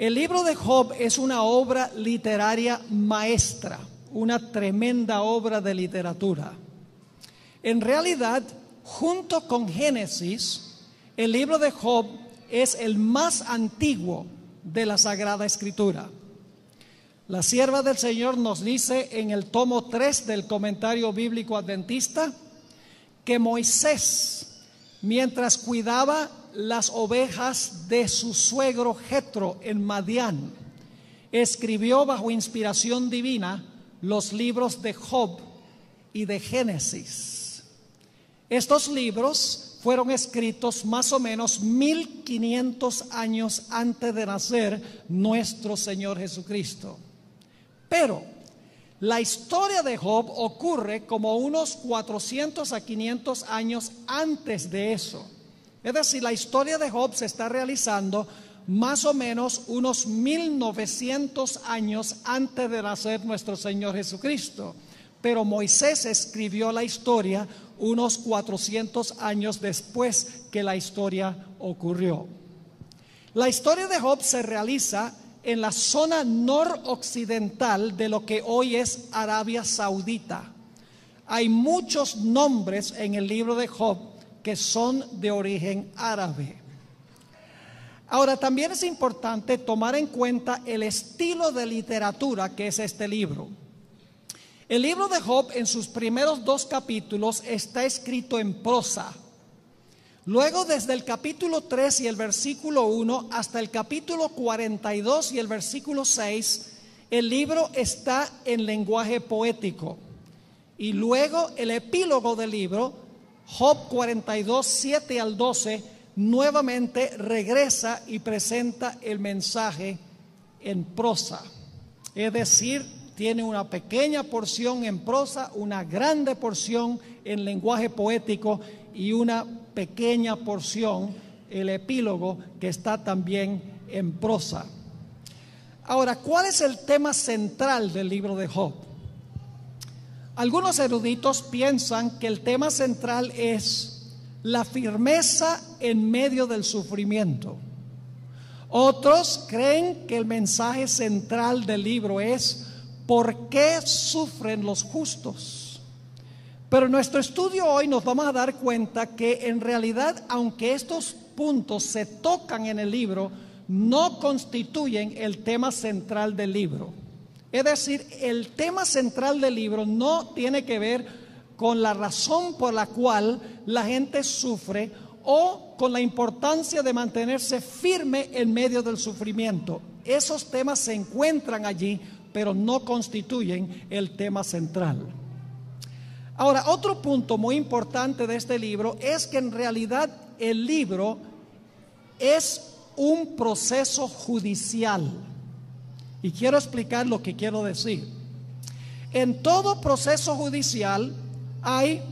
El libro de Job es una obra literaria maestra, una tremenda obra de literatura. En realidad, junto con Génesis, el libro de Job es el más antiguo de la Sagrada Escritura. La sierva del Señor nos dice en el tomo 3 del comentario bíblico adventista que Moisés, mientras cuidaba las ovejas de su suegro Jetro en Madián, escribió bajo inspiración divina los libros de Job y de Génesis. Estos libros fueron escritos más o menos 1500 años antes de nacer nuestro Señor Jesucristo. Pero la historia de Job ocurre como unos 400 a 500 años antes de eso. Es decir, la historia de Job se está realizando más o menos unos 1900 años antes de nacer nuestro Señor Jesucristo. Pero Moisés escribió la historia unos 400 años después que la historia ocurrió. La historia de Job se realiza en la zona noroccidental de lo que hoy es Arabia Saudita. Hay muchos nombres en el libro de Job que son de origen árabe. Ahora, también es importante tomar en cuenta el estilo de literatura que es este libro. El libro de Job en sus primeros dos capítulos está escrito en prosa. Luego desde el capítulo 3 y el versículo 1 hasta el capítulo 42 y el versículo 6, el libro está en lenguaje poético. Y luego el epílogo del libro, Job 42, 7 al 12, nuevamente regresa y presenta el mensaje en prosa. Es decir, tiene una pequeña porción en prosa, una grande porción en lenguaje poético y una pequeña porción, el epílogo, que está también en prosa. Ahora, ¿cuál es el tema central del libro de Job? Algunos eruditos piensan que el tema central es la firmeza en medio del sufrimiento. Otros creen que el mensaje central del libro es ¿por qué sufren los justos? Pero en nuestro estudio hoy nos vamos a dar cuenta que en realidad, aunque estos puntos se tocan en el libro, no constituyen el tema central del libro. Es decir, el tema central del libro no tiene que ver con la razón por la cual la gente sufre o con la importancia de mantenerse firme en medio del sufrimiento. Esos temas se encuentran allí, pero no constituyen el tema central. Ahora, otro punto muy importante de este libro es que en realidad el libro es un proceso judicial. Y quiero explicar lo que quiero decir. En todo proceso judicial hay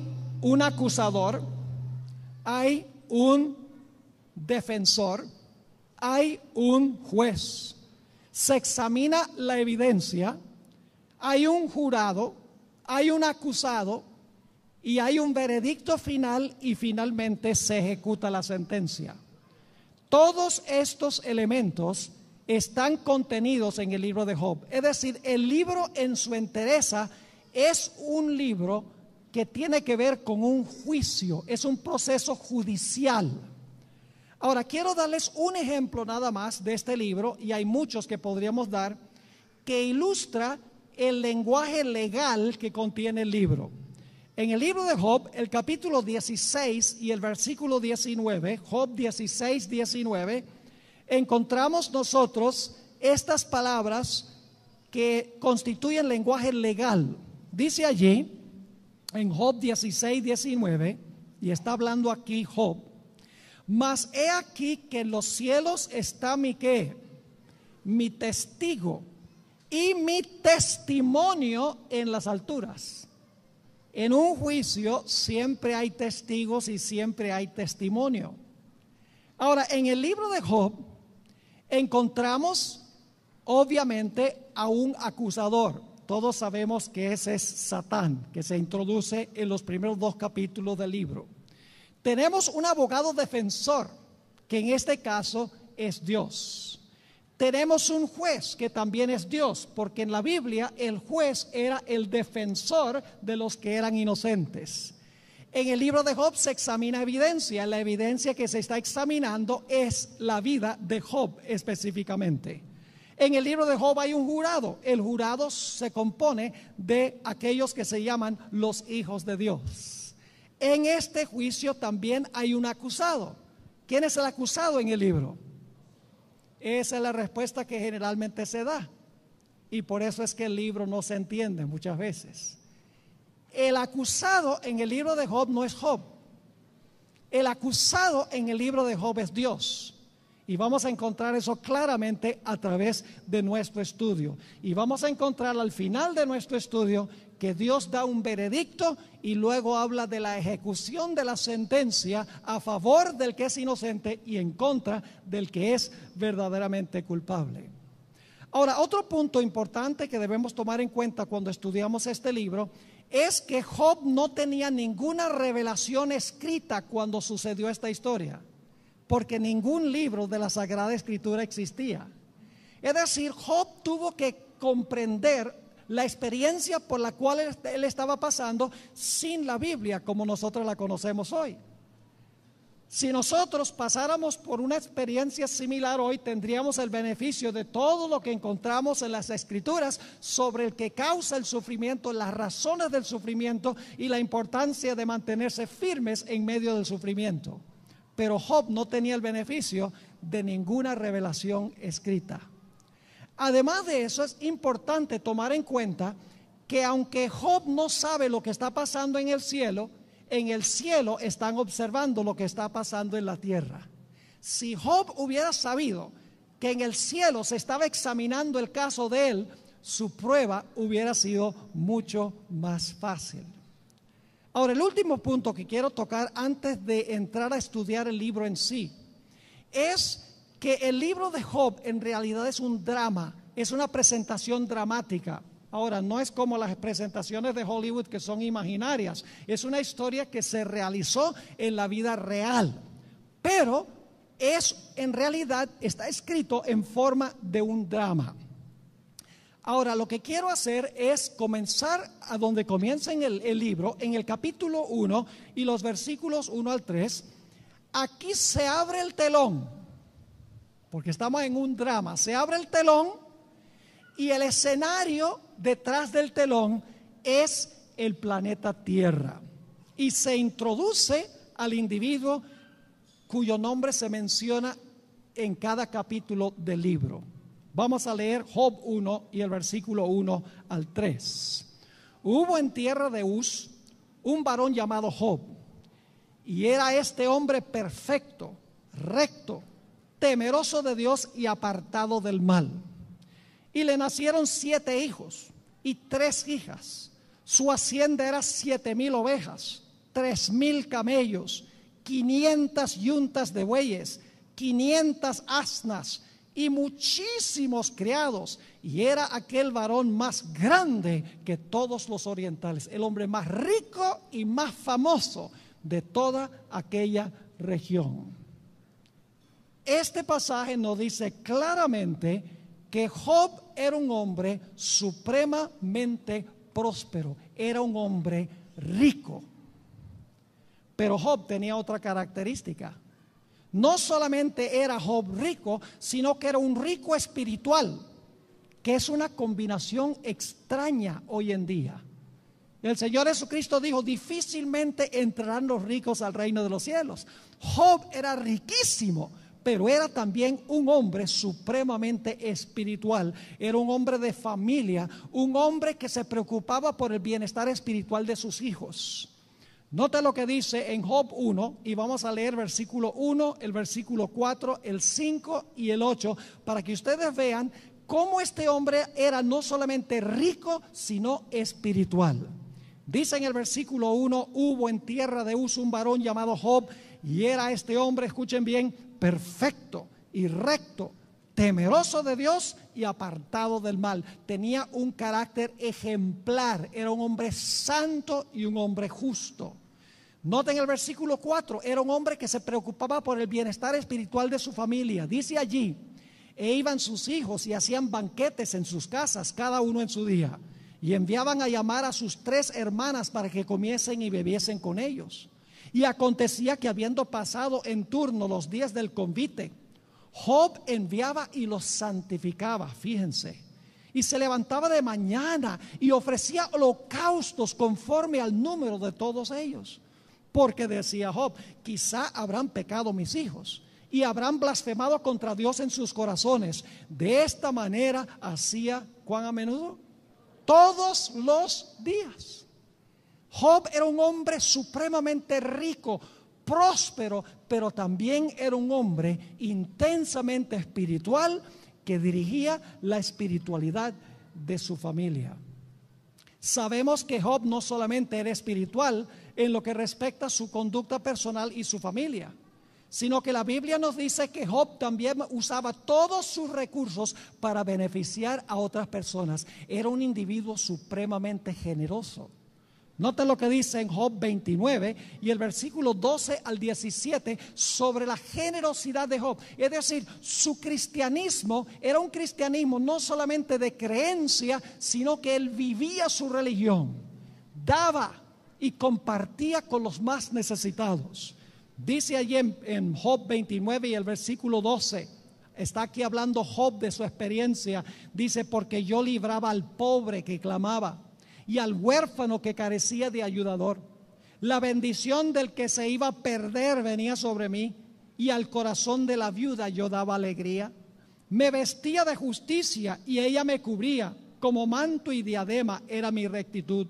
un acusador, hay un defensor, hay un juez. Se examina la evidencia, hay un jurado, hay un acusado y hay un veredicto final y finalmente se ejecuta la sentencia. Todos estos elementos están contenidos en el libro de Job. Es decir, el libro en su entereza es un libro que tiene que ver con un juicio, es un proceso judicial. Ahora, quiero darles un ejemplo nada más de este libro, y hay muchos que podríamos dar, que ilustra el lenguaje legal que contiene el libro. En el libro de Job, el capítulo 16 y el versículo 19, Job 16, 19, encontramos nosotros estas palabras que constituyen lenguaje legal. Dice allí, en Job 16, 19, y está hablando aquí Job, mas he aquí que en los cielos está mi qué, mi testigo y mi testimonio en las alturas. En un juicio siempre hay testigos y siempre hay testimonio. Ahora, en el libro de Job encontramos obviamente a un acusador. Todos sabemos que ese es Satán, que se introduce en los primeros dos capítulos del libro. Tenemos un abogado defensor, que en este caso es Dios. Tenemos un juez que también es Dios, porque en la Biblia el juez era el defensor de los que eran inocentes. En el libro de Job se examina evidencia. La evidencia que se está examinando es la vida de Job específicamente. En el libro de Job hay un jurado. El jurado se compone de aquellos que se llaman los hijos de Dios. En este juicio también hay un acusado. ¿Quién es el acusado en el libro? Esa es la respuesta que generalmente se da. Y por eso es que el libro no se entiende muchas veces. El acusado en el libro de Job no es Job. El acusado en el libro de Job es Dios. Y vamos a encontrar eso claramente a través de nuestro estudio. Y vamos a encontrar al final de nuestro estudio que Dios da un veredicto y luego habla de la ejecución de la sentencia a favor del que es inocente y en contra del que es verdaderamente culpable. Ahora, otro punto importante que debemos tomar en cuenta cuando estudiamos este libro es que Job no tenía ninguna revelación escrita cuando sucedió esta historia, porque ningún libro de la Sagrada Escritura existía. Es decir, Job tuvo que comprender la experiencia por la cual él estaba pasando sin la Biblia como nosotros la conocemos hoy. Si nosotros pasáramos por una experiencia similar hoy, tendríamos el beneficio de todo lo que encontramos en las escrituras sobre el que causa el sufrimiento, las razones del sufrimiento y la importancia de mantenerse firmes en medio del sufrimiento. Pero Job no tenía el beneficio de ninguna revelación escrita. Además de eso, es importante tomar en cuenta que aunque Job no sabe lo que está pasando en el cielo, en el cielo están observando lo que está pasando en la tierra. Si Job hubiera sabido que en el cielo se estaba examinando el caso de él, su prueba hubiera sido mucho más fácil. Ahora, el último punto que quiero tocar antes de entrar a estudiar el libro en sí es que el libro de Job en realidad es un drama, es una presentación dramática. Ahora, no es como las presentaciones de Hollywood que son imaginarias, es una historia que se realizó en la vida real, pero es en realidad está escrito en forma de un drama. Ahora, lo que quiero hacer es comenzar a donde comienza en el, el libro, en el capítulo 1 y los versículos 1 al 3. Aquí se abre el telón porque estamos en un drama. Se abre el telón y el escenario detrás del telón es el planeta Tierra. Y se introduce al individuo cuyo nombre se menciona en cada capítulo del libro. Vamos a leer Job 1 y el versículo 1 al 3. Hubo en tierra de Uz un varón llamado Job, y era este hombre perfecto, recto temeroso de Dios y apartado del mal. Y le nacieron siete hijos y tres hijas. Su hacienda era siete mil ovejas, tres mil camellos, quinientas yuntas de bueyes, quinientas asnas y muchísimos criados. Y era aquel varón más grande que todos los orientales, el hombre más rico y más famoso de toda aquella región. Este pasaje nos dice claramente que Job era un hombre supremamente próspero, era un hombre rico. Pero Job tenía otra característica. No solamente era Job rico, sino que era un rico espiritual, que es una combinación extraña hoy en día. El Señor Jesucristo dijo, difícilmente entrarán los ricos al reino de los cielos. Job era riquísimo, pero era también un hombre supremamente espiritual, era un hombre de familia, un hombre que se preocupaba por el bienestar espiritual de sus hijos. Nota lo que dice en Job 1 y vamos a leer versículo 1, el versículo 4, el 5 y el 8 para que ustedes vean cómo este hombre era no solamente rico, sino espiritual. Dice en el versículo 1, hubo en tierra de Uz un varón llamado Job y era este hombre, escuchen bien, perfecto y recto, temeroso de Dios y apartado del mal. Tenía un carácter ejemplar, era un hombre santo y un hombre justo. Noten el versículo 4, era un hombre que se preocupaba por el bienestar espiritual de su familia. Dice allí, e iban sus hijos y hacían banquetes en sus casas, cada uno en su día, y enviaban a llamar a sus tres hermanas para que comiesen y bebiesen con ellos. Y acontecía que habiendo pasado en turno los días del convite, Job enviaba y los santificaba, fíjense, y se levantaba de mañana y ofrecía holocaustos conforme al número de todos ellos. Porque decía Job, quizá habrán pecado mis hijos y habrán blasfemado contra Dios en sus corazones. De esta manera hacía cuán a menudo? Todos los días. Job era un hombre supremamente rico, próspero, pero también era un hombre intensamente espiritual que dirigía la espiritualidad de su familia. Sabemos que Job no solamente era espiritual en lo que respecta a su conducta personal y su familia sino que la Biblia nos dice que Job también usaba todos sus recursos para beneficiar a otras personas. Era un individuo supremamente generoso. Noten lo que dice en Job 29 y el versículo 12 al 17 sobre la generosidad de Job. Es decir, su cristianismo era un cristianismo no solamente de creencia, sino que él vivía su religión, daba y compartía con los más necesitados. Dice allí en, Job 29 y el versículo 12, está aquí hablando Job de su experiencia, dice, porque yo libraba al pobre que clamaba y al huérfano que carecía de ayudador. La bendición del que se iba a perder venía sobre mí y al corazón de la viuda yo daba alegría. Me vestía de justicia y ella me cubría, como manto y diadema era mi rectitud.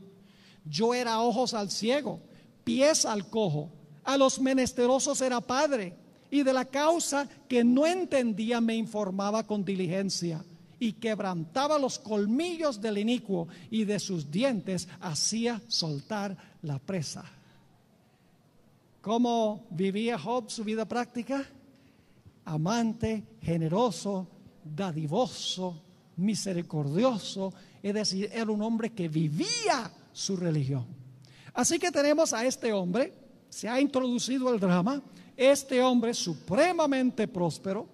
Yo era ojos al ciego, pies al cojo a los menesterosos era padre, y de la causa que no entendía me informaba con diligencia, y quebrantaba los colmillos del inicuo, y de sus dientes hacía soltar la presa. ¿Cómo vivía Job su vida práctica? Amante, generoso, dadivoso, misericordioso, es decir, era un hombre que vivía su religión. Así que tenemos a este hombre se ha introducido el drama, este hombre supremamente próspero,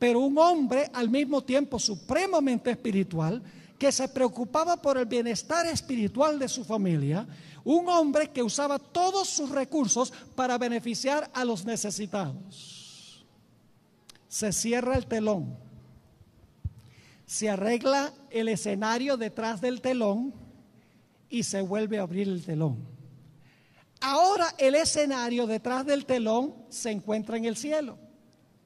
pero un hombre al mismo tiempo supremamente espiritual, que se preocupaba por el bienestar espiritual de su familia, un hombre que usaba todos sus recursos para beneficiar a los necesitados. Se cierra el telón, se arregla el escenario detrás del telón y se vuelve a abrir el telón. Ahora el escenario detrás del telón se encuentra en el cielo.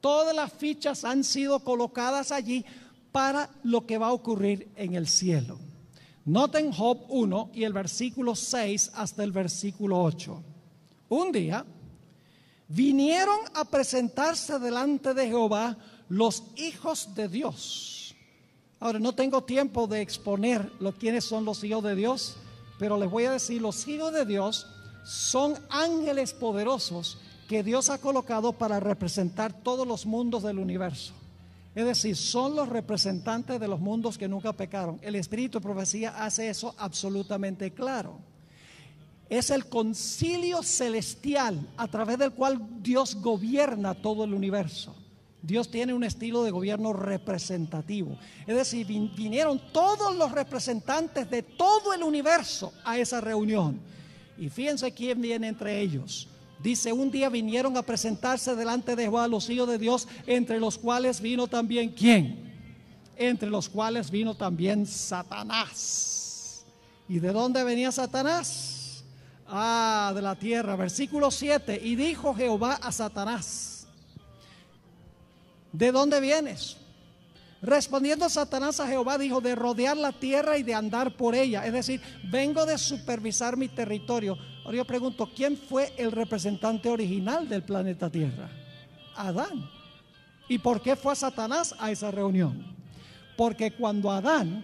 Todas las fichas han sido colocadas allí para lo que va a ocurrir en el cielo. Noten Job 1 y el versículo 6 hasta el versículo 8. Un día vinieron a presentarse delante de Jehová los hijos de Dios. Ahora no tengo tiempo de exponer lo quiénes son los hijos de Dios, pero les voy a decir los hijos de Dios son ángeles poderosos que Dios ha colocado para representar todos los mundos del universo. Es decir, son los representantes de los mundos que nunca pecaron. El Espíritu de Profecía hace eso absolutamente claro. Es el concilio celestial a través del cual Dios gobierna todo el universo. Dios tiene un estilo de gobierno representativo. Es decir, vinieron todos los representantes de todo el universo a esa reunión y fíjense quién viene entre ellos. Dice, un día vinieron a presentarse delante de Jehová los hijos de Dios, entre los cuales vino también quién? Entre los cuales vino también Satanás. ¿Y de dónde venía Satanás? Ah, de la tierra. Versículo 7. Y dijo Jehová a Satanás, ¿de dónde vienes? Respondiendo Satanás a Jehová dijo, de rodear la tierra y de andar por ella. Es decir, vengo de supervisar mi territorio. Ahora yo pregunto, ¿quién fue el representante original del planeta Tierra? Adán. ¿Y por qué fue Satanás a esa reunión? Porque cuando Adán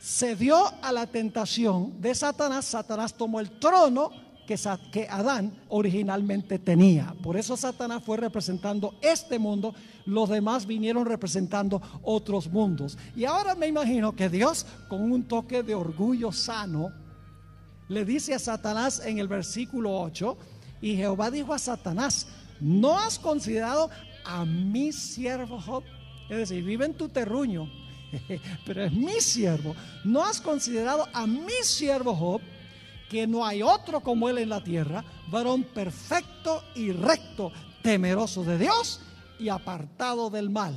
se dio a la tentación de Satanás, Satanás tomó el trono que, Adán originalmente tenía. Por eso Satanás fue representando este mundo, los demás vinieron representando otros mundos. Y ahora me imagino que Dios, con un toque de orgullo sano, le dice a Satanás en el versículo 8, y Jehová dijo a Satanás, ¿no has considerado a mi siervo Job? Es decir, vive en tu terruño, pero es mi siervo. ¿No has considerado a mi siervo Job, que no hay otro como él en la tierra, varón perfecto y recto, temeroso de Dios y apartado del mal?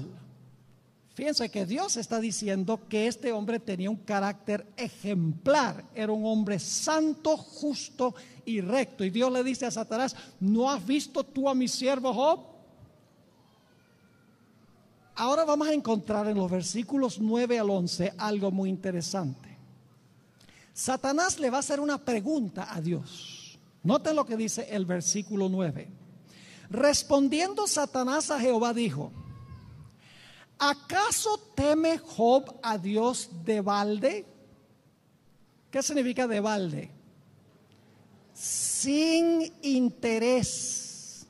Fíjense que Dios está diciendo que este hombre tenía un carácter ejemplar, era un hombre santo, justo y recto. Y Dios le dice a Satanás, ¿no has visto tú a mi siervo Job? Ahora vamos a encontrar en los versículos 9 al 11 algo muy interesante. Satanás le va a hacer una pregunta a Dios. Noten lo que dice el versículo 9. Respondiendo Satanás a Jehová dijo, ¿acaso teme Job a Dios de balde? ¿Qué significa de balde? Sin interés.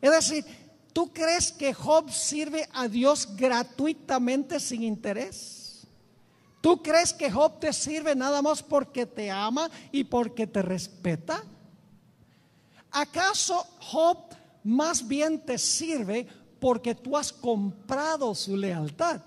Es decir, ¿tú crees que Job sirve a Dios gratuitamente sin interés? ¿Tú crees que Job te sirve nada más porque te ama y porque te respeta? ¿Acaso Job más bien te sirve porque tú has comprado su lealtad.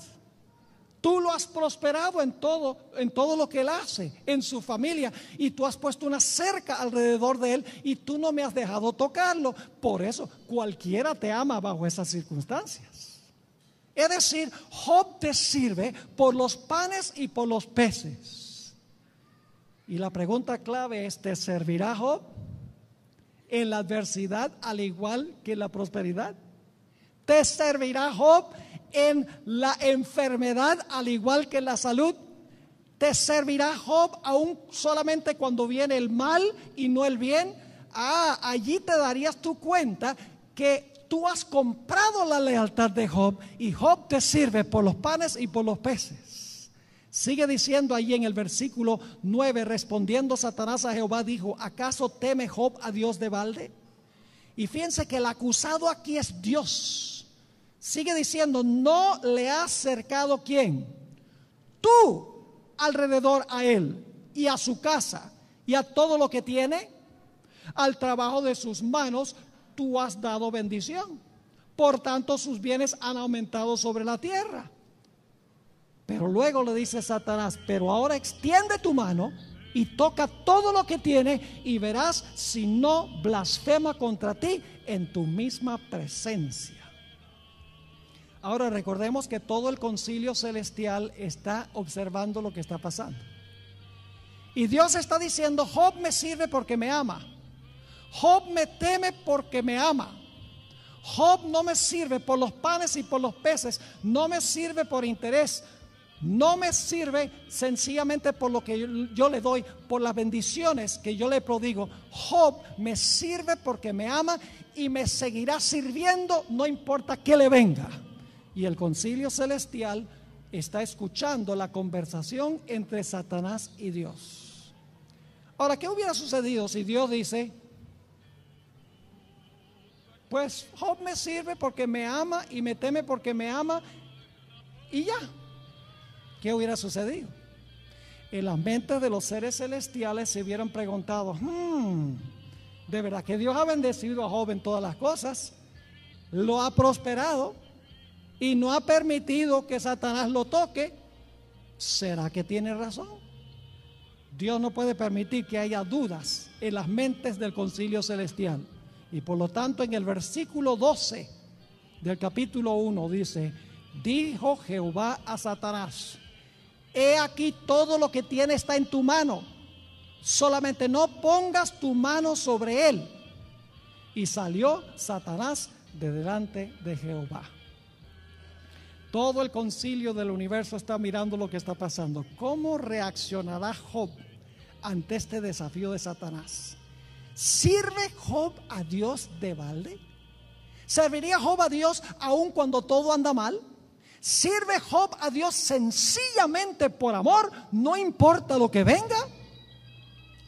Tú lo has prosperado en todo, en todo lo que él hace, en su familia, y tú has puesto una cerca alrededor de él y tú no me has dejado tocarlo. Por eso cualquiera te ama bajo esas circunstancias. Es decir, Job te sirve por los panes y por los peces. Y la pregunta clave es, ¿te servirá Job en la adversidad al igual que en la prosperidad? ¿Te servirá Job en la enfermedad al igual que en la salud? ¿Te servirá Job aún solamente cuando viene el mal y no el bien? Ah, allí te darías tu cuenta que tú has comprado la lealtad de Job y Job te sirve por los panes y por los peces. Sigue diciendo allí en el versículo 9, respondiendo Satanás a Jehová, dijo, ¿acaso teme Job a Dios de balde? Y fíjense que el acusado aquí es Dios. Sigue diciendo, no le has cercado quién? Tú alrededor a él y a su casa y a todo lo que tiene. Al trabajo de sus manos tú has dado bendición. Por tanto, sus bienes han aumentado sobre la tierra. Pero luego le dice Satanás, pero ahora extiende tu mano y toca todo lo que tiene y verás si no blasfema contra ti en tu misma presencia. Ahora recordemos que todo el concilio celestial está observando lo que está pasando. Y Dios está diciendo, Job me sirve porque me ama. Job me teme porque me ama. Job no me sirve por los panes y por los peces. No me sirve por interés. No me sirve sencillamente por lo que yo, le doy, por las bendiciones que yo le prodigo. Job me sirve porque me ama y me seguirá sirviendo, no importa que le venga y el concilio celestial está escuchando la conversación entre Satanás y Dios. Ahora, ¿qué hubiera sucedido si Dios dice, pues Job me sirve porque me ama y me teme porque me ama y ya? ¿Qué hubiera sucedido? En las mentes de los seres celestiales se hubieran preguntado, hmm, de verdad que Dios ha bendecido a Job en todas las cosas, lo ha prosperado, y no ha permitido que Satanás lo toque, ¿será que tiene razón? Dios no puede permitir que haya dudas en las mentes del concilio celestial. Y por lo tanto en el versículo 12 del capítulo 1 dice, dijo Jehová a Satanás, he aquí todo lo que tiene está en tu mano, solamente no pongas tu mano sobre él. Y salió Satanás de delante de Jehová. Todo el concilio del universo está mirando lo que está pasando. ¿Cómo reaccionará Job ante este desafío de Satanás? ¿Sirve Job a Dios de balde? ¿Serviría Job a Dios aun cuando todo anda mal? ¿Sirve Job a Dios sencillamente por amor, no importa lo que venga?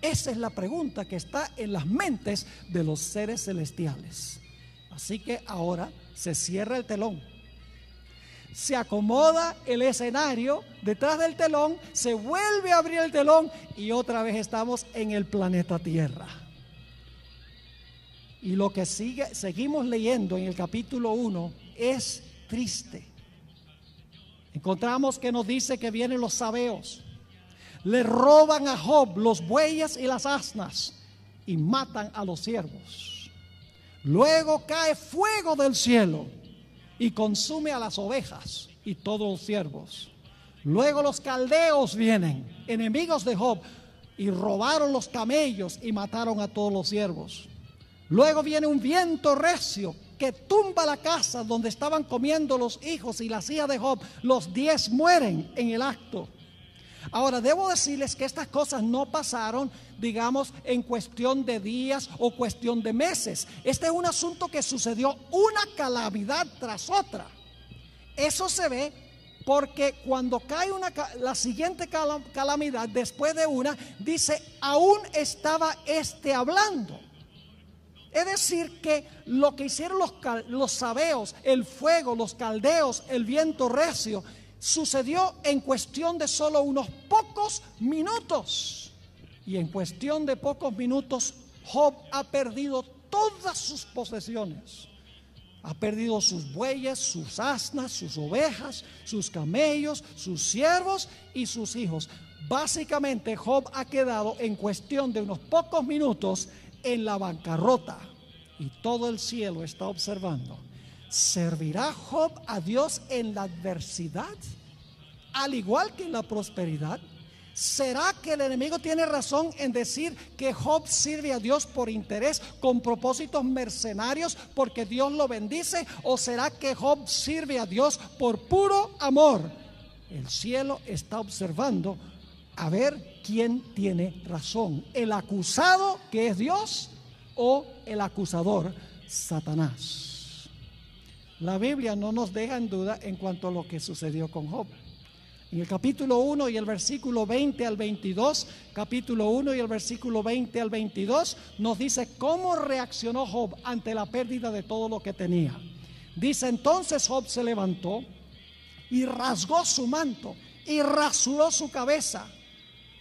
Esa es la pregunta que está en las mentes de los seres celestiales. Así que ahora se cierra el telón se acomoda el escenario detrás del telón, se vuelve a abrir el telón y otra vez estamos en el planeta Tierra. Y lo que sigue, seguimos leyendo en el capítulo 1 es triste. encontramos que nos dice que vienen los sabeos, le roban a Job los bueyes y las asnas y matan a los siervos. Luego cae fuego del cielo y consume a las ovejas y todos los siervos. Luego los caldeos vienen, enemigos de Job, y robaron los camellos y mataron a todos los siervos. Luego viene un viento recio que tumba la casa donde estaban comiendo los hijos y la hijas de Job. Los diez mueren en el acto. Ahora, debo decirles que estas cosas no pasaron, digamos, en cuestión de días o cuestión de meses. Este es un asunto que sucedió una calamidad tras otra. Eso se ve porque cuando cae una, la siguiente calamidad después de una, dice, aún estaba este hablando. Es decir, que lo que hicieron los, los sabeos, el fuego, los caldeos, el viento recio, sucedió en cuestión de solo unos pocos minutos. Y en cuestión de pocos minutos, Job ha perdido todas sus posesiones. Ha perdido sus bueyes, sus asnas, sus ovejas, sus camellos, sus siervos y sus hijos. Básicamente Job ha quedado en cuestión de unos pocos minutos en la bancarrota y todo el cielo está observando. ¿Servirá Job a Dios en la adversidad? Al igual que en la prosperidad. ¿Será que el enemigo tiene razón en decir que Job sirve a Dios por interés, con propósitos mercenarios, porque Dios lo bendice? ¿O será que Job sirve a Dios por puro amor? El cielo está observando a ver quién tiene razón, el acusado que es Dios o el acusador Satanás. La Biblia no nos deja en duda en cuanto a lo que sucedió con Job. En el capítulo 1 y el versículo 20 al 22, capítulo 1 y el versículo 20 al 22, nos dice cómo reaccionó Job ante la pérdida de todo lo que tenía. Dice entonces Job se levantó y rasgó su manto y rasuró su cabeza.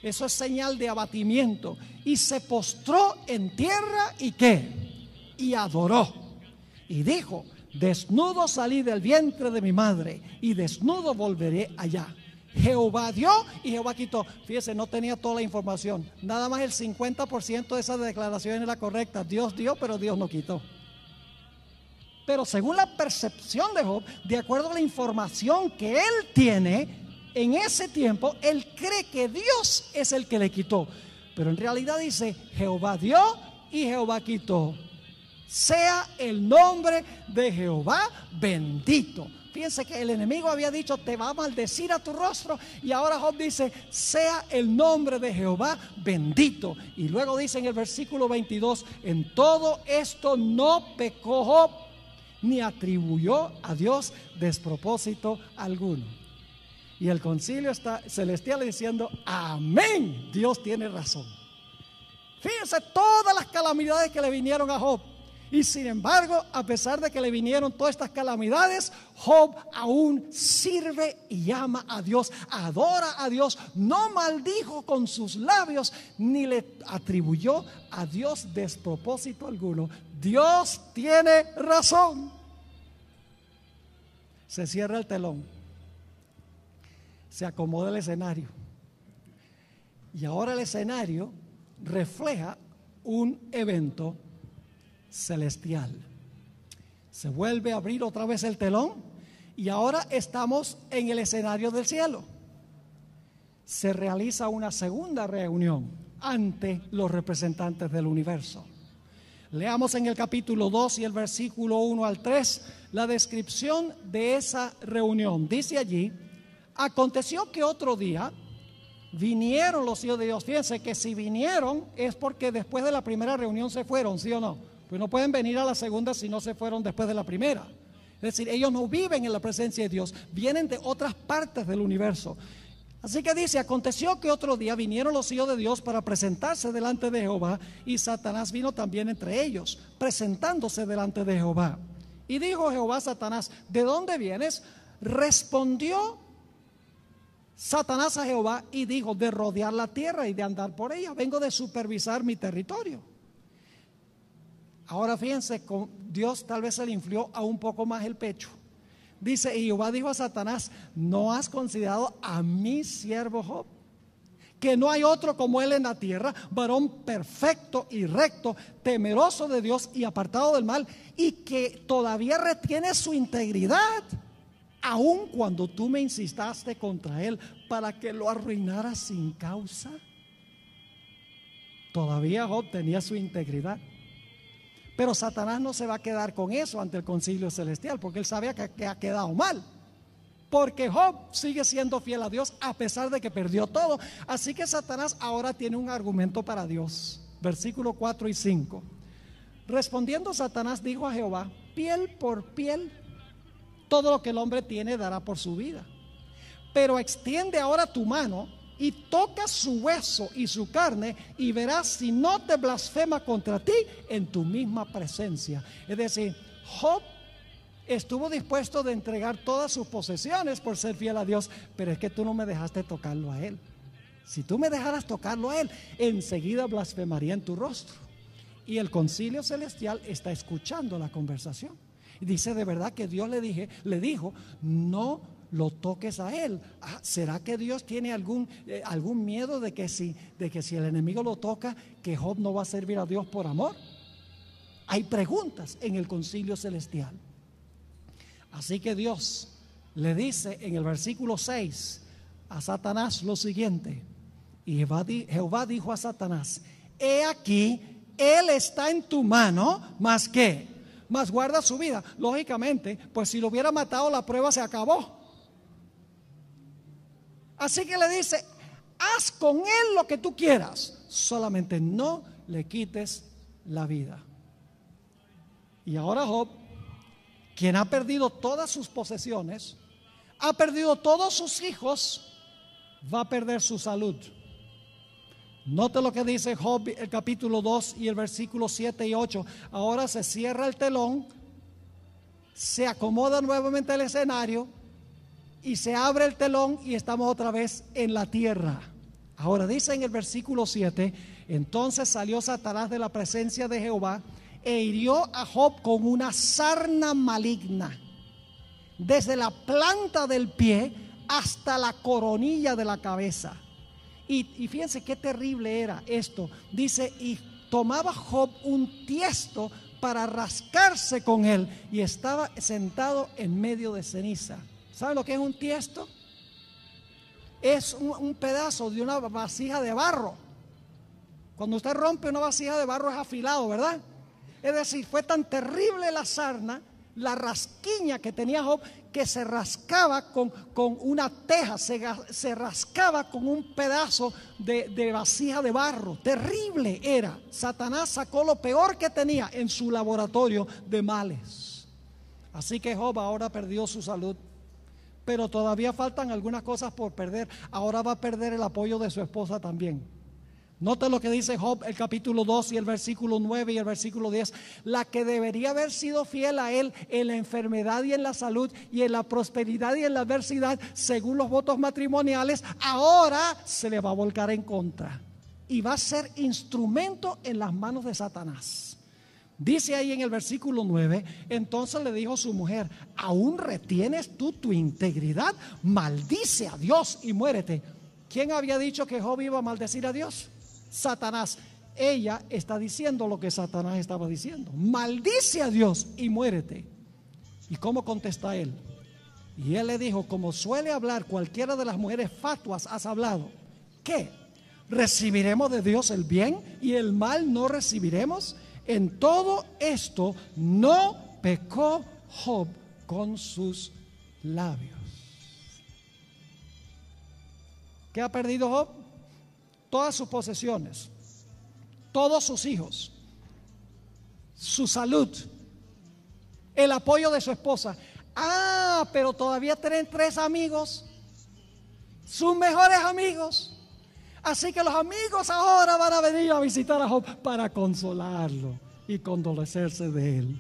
Eso es señal de abatimiento. Y se postró en tierra y qué? Y adoró. Y dijo, desnudo salí del vientre de mi madre y desnudo volveré allá. Jehová dio y Jehová quitó. Fíjese, no tenía toda la información. Nada más el 50% de esa declaración era correcta. Dios dio, pero Dios no quitó. Pero según la percepción de Job, de acuerdo a la información que él tiene, en ese tiempo, él cree que Dios es el que le quitó. Pero en realidad dice, Jehová dio y Jehová quitó. Sea el nombre de Jehová bendito. Fíjense que el enemigo había dicho, te va a maldecir a tu rostro. Y ahora Job dice, sea el nombre de Jehová bendito. Y luego dice en el versículo 22, en todo esto no pecó Job, ni atribuyó a Dios despropósito alguno. Y el concilio está celestial diciendo, amén, Dios tiene razón. Fíjense todas las calamidades que le vinieron a Job. Y sin embargo, a pesar de que le vinieron todas estas calamidades, Job aún sirve y ama a Dios, adora a Dios, no maldijo con sus labios, ni le atribuyó a Dios despropósito alguno. Dios tiene razón. Se cierra el telón, se acomoda el escenario. Y ahora el escenario refleja un evento celestial. Se vuelve a abrir otra vez el telón y ahora estamos en el escenario del cielo. Se realiza una segunda reunión ante los representantes del universo. Leamos en el capítulo 2 y el versículo 1 al 3 la descripción de esa reunión. Dice allí, aconteció que otro día vinieron los hijos de Dios. Fíjense que si vinieron es porque después de la primera reunión se fueron, ¿sí o no? Pues no pueden venir a la segunda si no se fueron después de la primera. Es decir, ellos no viven en la presencia de Dios, vienen de otras partes del universo. Así que dice, aconteció que otro día vinieron los hijos de Dios para presentarse delante de Jehová y Satanás vino también entre ellos, presentándose delante de Jehová. Y dijo Jehová a Satanás, ¿de dónde vienes? Respondió Satanás a Jehová y dijo, de rodear la tierra y de andar por ella, vengo de supervisar mi territorio. Ahora fíjense, Dios tal vez se le infló a un poco más el pecho. Dice, y Jehová dijo a Satanás, ¿no has considerado a mi siervo Job? Que no hay otro como él en la tierra, varón perfecto y recto, temeroso de Dios y apartado del mal, y que todavía retiene su integridad, aun cuando tú me insistaste contra él para que lo arruinara sin causa. Todavía Job tenía su integridad. Pero Satanás no se va a quedar con eso ante el concilio celestial, porque él sabía que, ha quedado mal. Porque Job sigue siendo fiel a Dios a pesar de que perdió todo. Así que Satanás ahora tiene un argumento para Dios. Versículo 4 y 5. Respondiendo Satanás dijo a Jehová, piel por piel, todo lo que el hombre tiene dará por su vida. Pero extiende ahora tu mano y toca su hueso y su carne y verás si no te blasfema contra ti en tu misma presencia. Es decir, Job estuvo dispuesto de entregar todas sus posesiones por ser fiel a Dios, pero es que tú no me dejaste tocarlo a él. Si tú me dejaras tocarlo a él, enseguida blasfemaría en tu rostro. Y el concilio celestial está escuchando la conversación. Dice de verdad que Dios le dije, le dijo, no lo toques a él. Ah, ¿Será que Dios tiene algún, eh, algún miedo de que, si, de que si el enemigo lo toca, que Job no va a servir a Dios por amor? Hay preguntas en el concilio celestial. Así que Dios le dice en el versículo 6 a Satanás lo siguiente. Y Jehová, dijo a Satanás, he aquí, él está en tu mano, más que, más guarda su vida. Lógicamente, pues si lo hubiera matado, la prueba se acabó. Así que le dice, haz con él lo que tú quieras, solamente no le quites la vida. Y ahora Job, quien ha perdido todas sus posesiones, ha perdido todos sus hijos, va a perder su salud. Note lo que dice Job el capítulo 2 y el versículo 7 y 8. Ahora se cierra el telón, se acomoda nuevamente el escenario y se abre el telón y estamos otra vez en la tierra. Ahora dice en el versículo 7, entonces salió Satanás de la presencia de Jehová e hirió a Job con una sarna maligna, desde la planta del pie hasta la coronilla de la cabeza. Y, fíjense qué terrible era esto. Dice, y tomaba Job un tiesto para rascarse con él y estaba sentado en medio de ceniza. ¿Saben lo que es un tiesto? Es un, pedazo de una vasija de barro. Cuando usted rompe una vasija de barro es afilado, ¿verdad? Es decir, fue tan terrible la sarna, la rasquiña que tenía Job, que se rascaba con, con una teja, se, rascaba con un pedazo de, de vasija de barro. Terrible era. Satanás sacó lo peor que tenía en su laboratorio de males. Así que Job ahora perdió su salud pero todavía faltan algunas cosas por perder. Ahora va a perder el apoyo de su esposa también. Note lo que dice Job, el capítulo 2 y el versículo 9 y el versículo 10. La que debería haber sido fiel a él en la enfermedad y en la salud y en la prosperidad y en la adversidad, según los votos matrimoniales, ahora se le va a volcar en contra. Y va a ser instrumento en las manos de Satanás. Dice ahí en el versículo 9, entonces le dijo su mujer, ¿aún retienes tú tu integridad? Maldice a Dios y muérete. ¿Quién había dicho que Job iba a maldecir a Dios? Satanás. Ella está diciendo lo que Satanás estaba diciendo. Maldice a Dios y muérete. ¿Y cómo contesta él? Y él le dijo, como suele hablar cualquiera de las mujeres fatuas, has hablado. ¿Qué? ¿Recibiremos de Dios el bien y el mal no recibiremos? En todo esto no pecó Job con sus labios. ¿Qué ha perdido Job? Todas sus posesiones, todos sus hijos, su salud, el apoyo de su esposa. Ah, pero todavía tienen tres amigos, sus mejores amigos. Así que los amigos ahora van a venir a visitar a Job para consolarlo y condolecerse de él.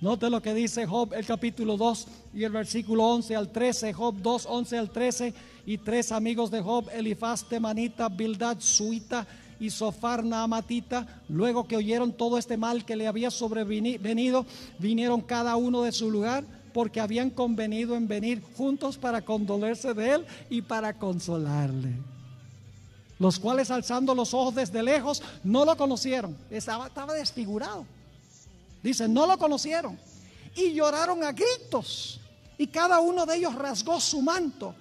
Note lo que dice Job el capítulo 2 y el versículo 11 al 13, Job 2, 11 al 13, y tres amigos de Job, Elifaz, Temanita, Bildad, Suita y Sofar, Naamatita, luego que oyeron todo este mal que le había sobrevenido, vinieron cada uno de su lugar porque habían convenido en venir juntos para condolerse de él y para consolarle. Los cuales alzando los ojos desde lejos no lo conocieron. Estaba, desfigurado. Dice, no lo conocieron. Y lloraron a gritos. Y cada uno de ellos rasgó su manto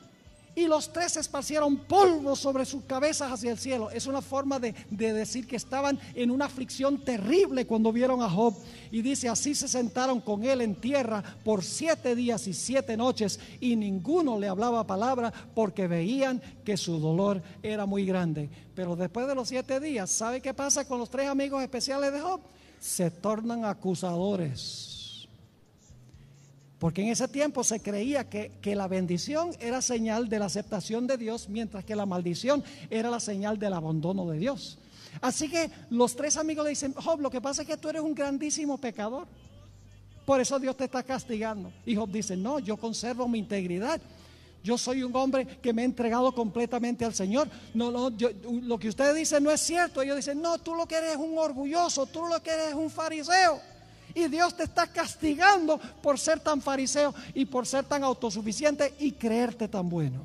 y los tres esparcieron polvo sobre sus cabezas hacia el cielo. Es una forma de, decir que estaban en una aflicción terrible cuando vieron a Job. Y dice, así se sentaron con él en tierra por siete días y siete noches y ninguno le hablaba palabra porque veían que su dolor era muy grande. Pero después de los siete días, ¿sabe qué pasa con los tres amigos especiales de Job? Se tornan acusadores porque en ese tiempo se creía que, la bendición era señal de la aceptación de Dios, mientras que la maldición era la señal del abandono de Dios. Así que los tres amigos le dicen, Job, lo que pasa es que tú eres un grandísimo pecador. Por eso Dios te está castigando. Y Job dice, no, yo conservo mi integridad. Yo soy un hombre que me he entregado completamente al Señor. No, no, lo que ustedes dicen no es cierto. Ellos dicen, no, tú lo que eres es un orgulloso, tú lo que eres es un fariseo. Y Dios te está castigando por ser tan fariseo y por ser tan autosuficiente y creerte tan bueno.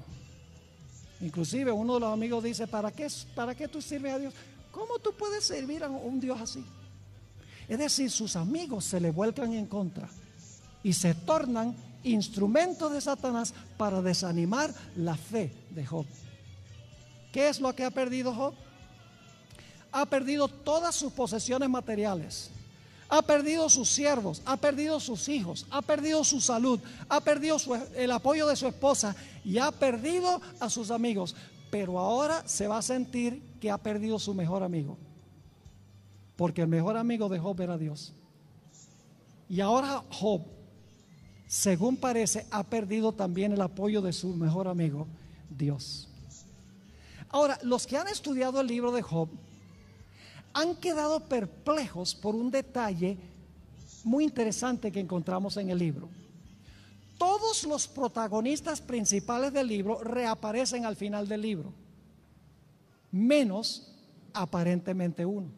Inclusive uno de los amigos dice, ¿para qué, para qué tú sirves a Dios? ¿Cómo tú puedes servir a un Dios así? Es decir, sus amigos se le vuelcan en contra y se tornan instrumentos de Satanás para desanimar la fe de Job. ¿Qué es lo que ha perdido Job? Ha perdido todas sus posesiones materiales ha perdido sus siervos, ha perdido sus hijos, ha perdido su salud, ha perdido el apoyo de su esposa y ha perdido a sus amigos. Pero ahora se va a sentir que ha perdido su mejor amigo. Porque el mejor amigo de Job era Dios. Y ahora Job, según parece, ha perdido también el apoyo de su mejor amigo, Dios. Ahora, los que han estudiado el libro de Job, han quedado perplejos por un detalle muy interesante que encontramos en el libro. Todos los protagonistas principales del libro reaparecen al final del libro, menos aparentemente uno.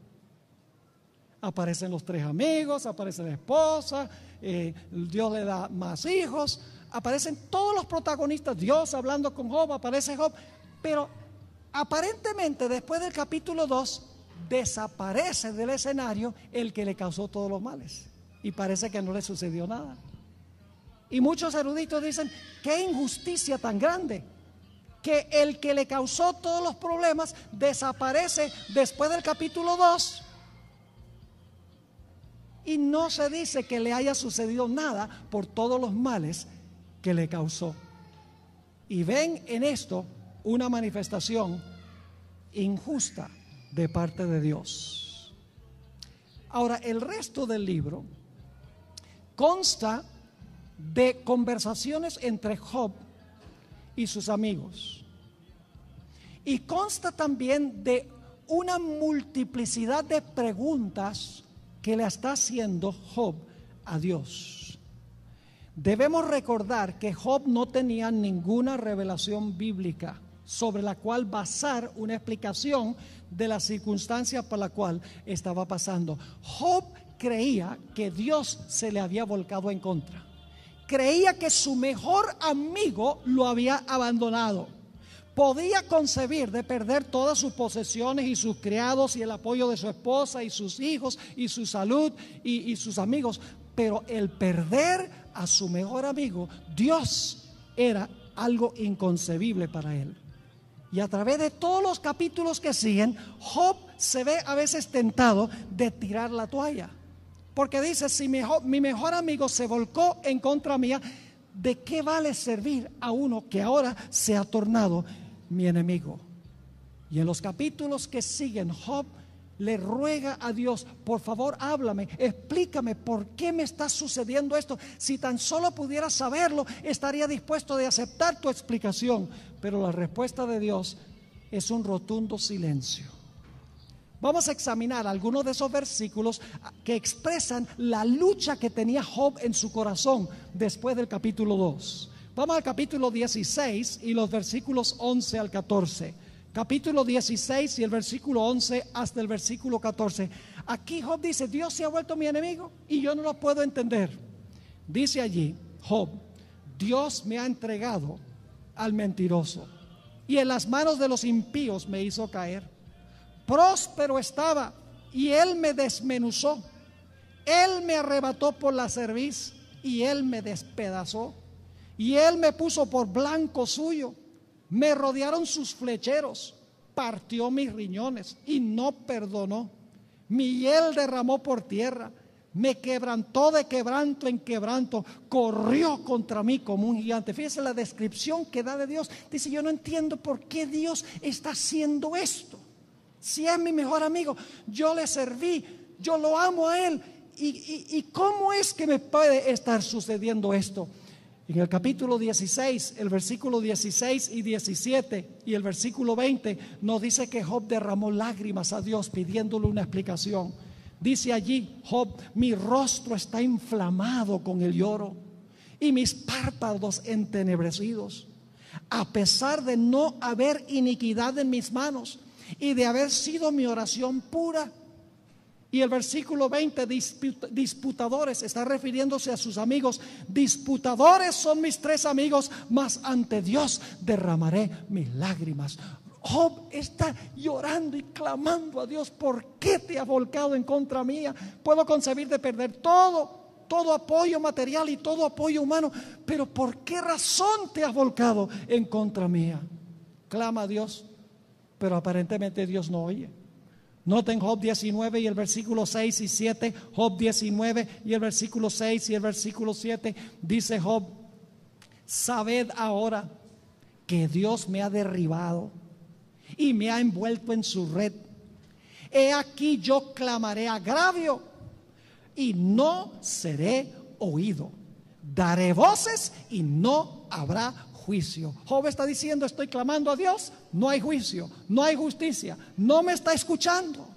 Aparecen los tres amigos, aparece la esposa, eh, Dios le da más hijos, aparecen todos los protagonistas, Dios hablando con Job, aparece Job, pero aparentemente después del capítulo 2 desaparece del escenario el que le causó todos los males. Y parece que no le sucedió nada. Y muchos eruditos dicen, qué injusticia tan grande, que el que le causó todos los problemas desaparece después del capítulo 2 y no se dice que le haya sucedido nada por todos los males que le causó. Y ven en esto una manifestación injusta de parte de Dios. Ahora, el resto del libro consta de conversaciones entre Job y sus amigos. Y consta también de una multiplicidad de preguntas que le está haciendo Job a Dios. Debemos recordar que Job no tenía ninguna revelación bíblica sobre la cual basar una explicación de la circunstancia por la cual estaba pasando. Job creía que Dios se le había volcado en contra. Creía que su mejor amigo lo había abandonado. Podía concebir de perder todas sus posesiones y sus criados y el apoyo de su esposa y sus hijos y su salud y sus amigos. Pero el perder a su mejor amigo, Dios, era algo inconcebible para él. Y a través de todos los capítulos que siguen, Job se ve a veces tentado de tirar la toalla. Porque dice, si mi mejor, amigo se volcó en contra mía, ¿de qué vale servir a uno que ahora se ha tornado mi enemigo? Y en los capítulos que siguen, Job le ruega a Dios, por favor háblame, explícame por qué me está sucediendo esto. Si tan solo pudiera saberlo, estaría dispuesto de aceptar tu explicación. Pero la respuesta de Dios es un rotundo silencio. Vamos a examinar algunos de esos versículos que expresan la lucha que tenía Job en su corazón después del capítulo 2. Vamos al capítulo 16 y los versículos 11 al 14 capítulo 16 y el versículo 11 hasta el versículo 14. Aquí Job dice, Dios se ha vuelto mi enemigo y yo no lo puedo entender. Dice allí, Job, Dios me ha entregado al mentiroso y en las manos de los impíos me hizo caer. Próspero estaba y él me desmenuzó. Él me arrebató por la cerviz y él me despedazó. Y él me puso por blanco suyo. Me rodearon sus flecheros. Partió mis riñones y no perdonó. Mi hiel derramó por tierra me quebrantó de quebranto en quebranto, corrió contra mí como un gigante. Fíjese la descripción que da de Dios. Dice, yo no entiendo por qué Dios está haciendo esto. Si es mi mejor amigo, yo le serví, yo lo amo a Él. ¿Y, cómo es que me puede estar sucediendo esto? En el capítulo 16, el versículo 16 y 17 y el versículo 20 nos dice que Job derramó lágrimas a Dios pidiéndole una explicación. Dice allí Job, mi rostro está inflamado con el lloro y mis párpados entenebrecidos. A pesar de no haber iniquidad en mis manos y de haber sido mi oración pura. Y el versículo 20, disputadores, está refiriéndose a sus amigos. Disputadores son mis tres amigos, mas ante Dios derramaré mis lágrimas. Job está llorando y clamando a Dios, ¿por qué te has volcado en contra mía? Puedo concebir de perder todo, todo apoyo material y todo apoyo humano, pero ¿por qué razón te has volcado en contra mía? Clama a Dios, pero aparentemente Dios no oye. Noten Job 19 y el versículo 6 y 7, Job 19 y el versículo 6 y el versículo 7, dice Job, sabed ahora que Dios me ha derribado y me ha envuelto en su red. He aquí yo clamaré agravio y no seré oído. Daré voces y no habrá juicio. Job está diciendo, estoy clamando a Dios, no hay juicio, no hay justicia, no me está escuchando.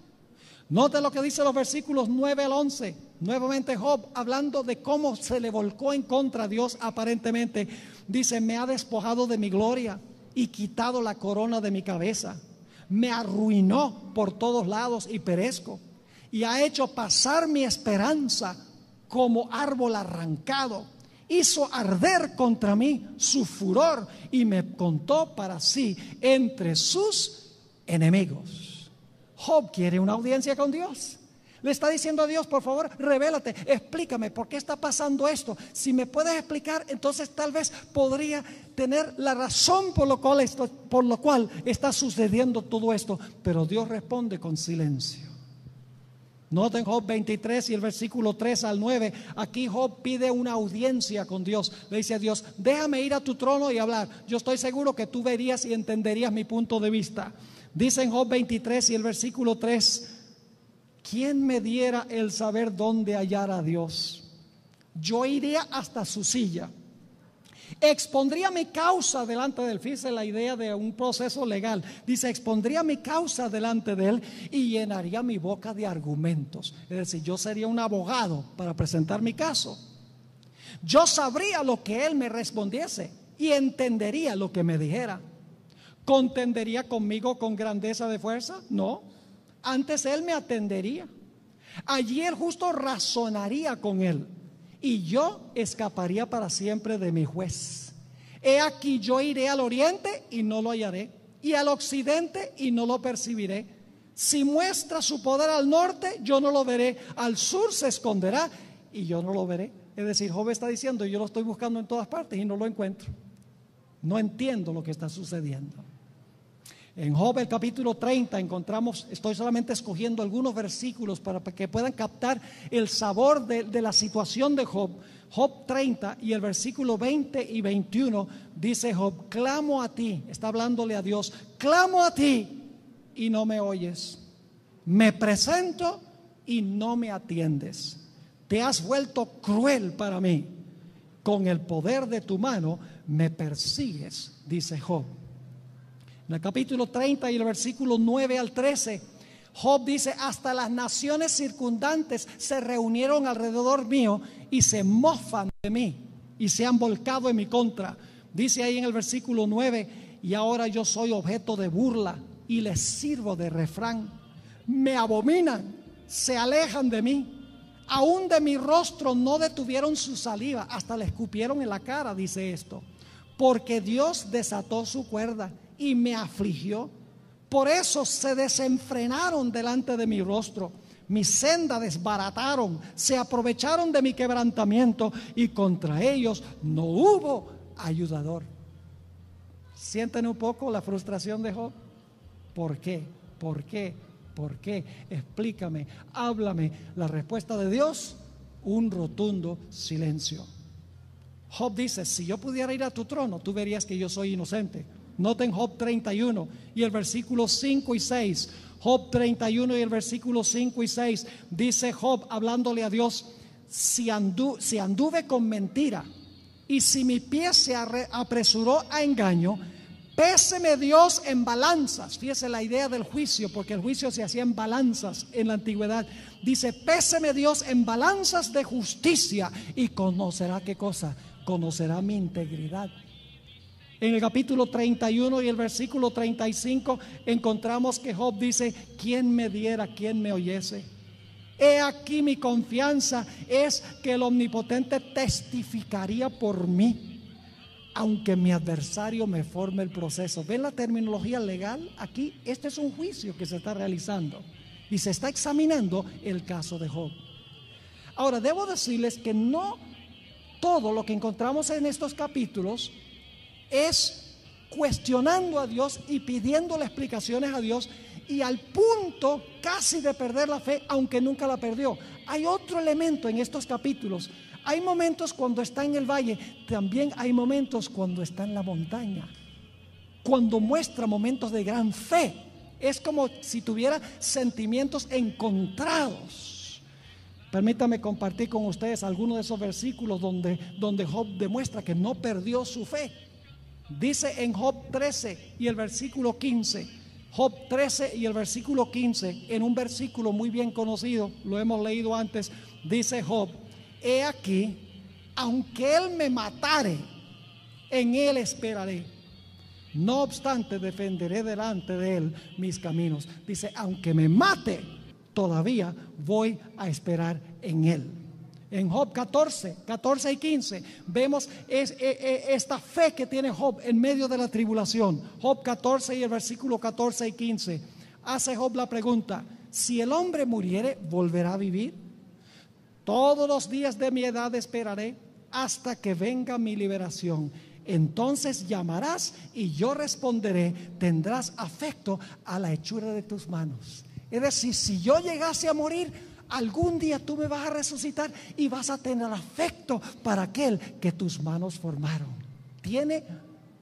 Note lo que dice los versículos 9 al 11. Nuevamente Job hablando de cómo se le volcó en contra a Dios aparentemente. Dice, me ha despojado de mi gloria y quitado la corona de mi cabeza. Me arruinó por todos lados y perezco. Y ha hecho pasar mi esperanza como árbol arrancado. Hizo arder contra mí su furor y me contó para sí entre sus enemigos. Job quiere una audiencia con Dios. Le está diciendo a Dios, por favor, revélate, explícame por qué está pasando esto. Si me puedes explicar, entonces tal vez podría tener la razón por lo cual, por lo cual está sucediendo todo esto. Pero Dios responde con silencio. Noten Job 23 y el versículo 3 al 9. Aquí Job pide una audiencia con Dios. Le dice a Dios, déjame ir a tu trono y hablar. Yo estoy seguro que tú verías y entenderías mi punto de vista. Dice en Job 23 y el versículo 3, ¿quién me diera el saber dónde hallar a Dios? Yo iría hasta su silla. Expondría mi causa delante de él. Fíjese la idea de un proceso legal. Dice, expondría mi causa delante de él y llenaría mi boca de argumentos. Es decir, yo sería un abogado para presentar mi caso. Yo sabría lo que él me respondiese y entendería lo que me dijera. ¿Contendería conmigo con grandeza de fuerza? No antes él me atendería. Allí el justo razonaría con él y yo escaparía para siempre de mi juez. He aquí yo iré al oriente y no lo hallaré, y al occidente y no lo percibiré. Si muestra su poder al norte, yo no lo veré. Al sur se esconderá y yo no lo veré. Es decir, Job está diciendo, yo lo estoy buscando en todas partes y no lo encuentro. No entiendo lo que está sucediendo. En Job el capítulo 30 encontramos, estoy solamente escogiendo algunos versículos para que puedan captar el sabor de, la situación de Job. Job 30 y el versículo 20 y 21 dice Job, clamo a ti, está hablándole a Dios, clamo a ti y no me oyes. Me presento y no me atiendes. Te has vuelto cruel para mí. Con el poder de tu mano me persigues, dice Job. En el capítulo 30 y el versículo 9 al 13, Job dice, hasta las naciones circundantes se reunieron alrededor mío y se mofan de mí y se han volcado en mi contra. Dice ahí en el versículo 9, y ahora yo soy objeto de burla y les sirvo de refrán. Me abominan, se alejan de mí. Aún de mi rostro no detuvieron su saliva, hasta le escupieron en la cara, dice esto. Porque Dios desató su cuerda y me afligió. Por eso se desenfrenaron delante de mi rostro. Mi senda desbarataron, se aprovecharon de mi quebrantamiento y contra ellos no hubo ayudador. ¿Sienten un poco la frustración de Job? ¿Por qué? ¿Por qué? ¿Por qué? Explícame, háblame. La respuesta de Dios, un rotundo silencio. Job dice, si yo pudiera ir a tu trono, tú verías que yo soy inocente. Noten Job 31 y el versículo 5 y 6. Job 31 y el versículo 5 y 6 dice Job hablándole a Dios, si, anduve con mentira y si mi pie se apresuró a engaño, Péseme Dios en balanzas. Fíjese la idea del juicio, porque el juicio se hacía en balanzas en la antigüedad. Dice, péseme Dios en balanzas de justicia y conocerá qué cosa, conocerá mi integridad. En el capítulo 31 y el versículo 35 encontramos que Job dice, ¿quién me diera, quién me oyese? He aquí mi confianza es que el omnipotente testificaría por mí aunque mi adversario me forme el proceso. ¿Ven la terminología legal? Aquí este es un juicio que se está realizando y se está examinando el caso de Job. Ahora, debo decirles que no todo lo que encontramos en estos capítulos es cuestionando a Dios y pidiéndole explicaciones a Dios y al punto casi de perder la fe, aunque nunca la perdió. Hay otro elemento en estos capítulos hay momentos cuando está en el valle, también hay momentos cuando está en la montaña. Cuando muestra momentos de gran fe. Es como si tuviera sentimientos encontrados. Permítame compartir con ustedes algunos de esos versículos donde, donde Job demuestra que no perdió su fe. Dice en Job 13 y el versículo 15. Job 13 y el versículo 15, en un versículo muy bien conocido, lo hemos leído antes, dice Job, he aquí, aunque Él me matare, en Él esperaré. No obstante, defenderé delante de Él mis caminos. Dice, aunque me mate, todavía voy a esperar en Él. En Job 14, 14 y 15 vemos e, e, esta fe que tiene Job en medio de la tribulación. Job 14 y el versículo 14 y 15. Hace Job la pregunta, si el hombre muriere, ¿volverá a vivir? Todos los días de mi edad esperaré hasta que venga mi liberación. Entonces llamarás y yo responderé, tendrás afecto a la hechura de tus manos. Es decir, si yo llegase a morir, algún día tú me vas a resucitar y vas a tener afecto para aquel que tus manos formaron. Tiene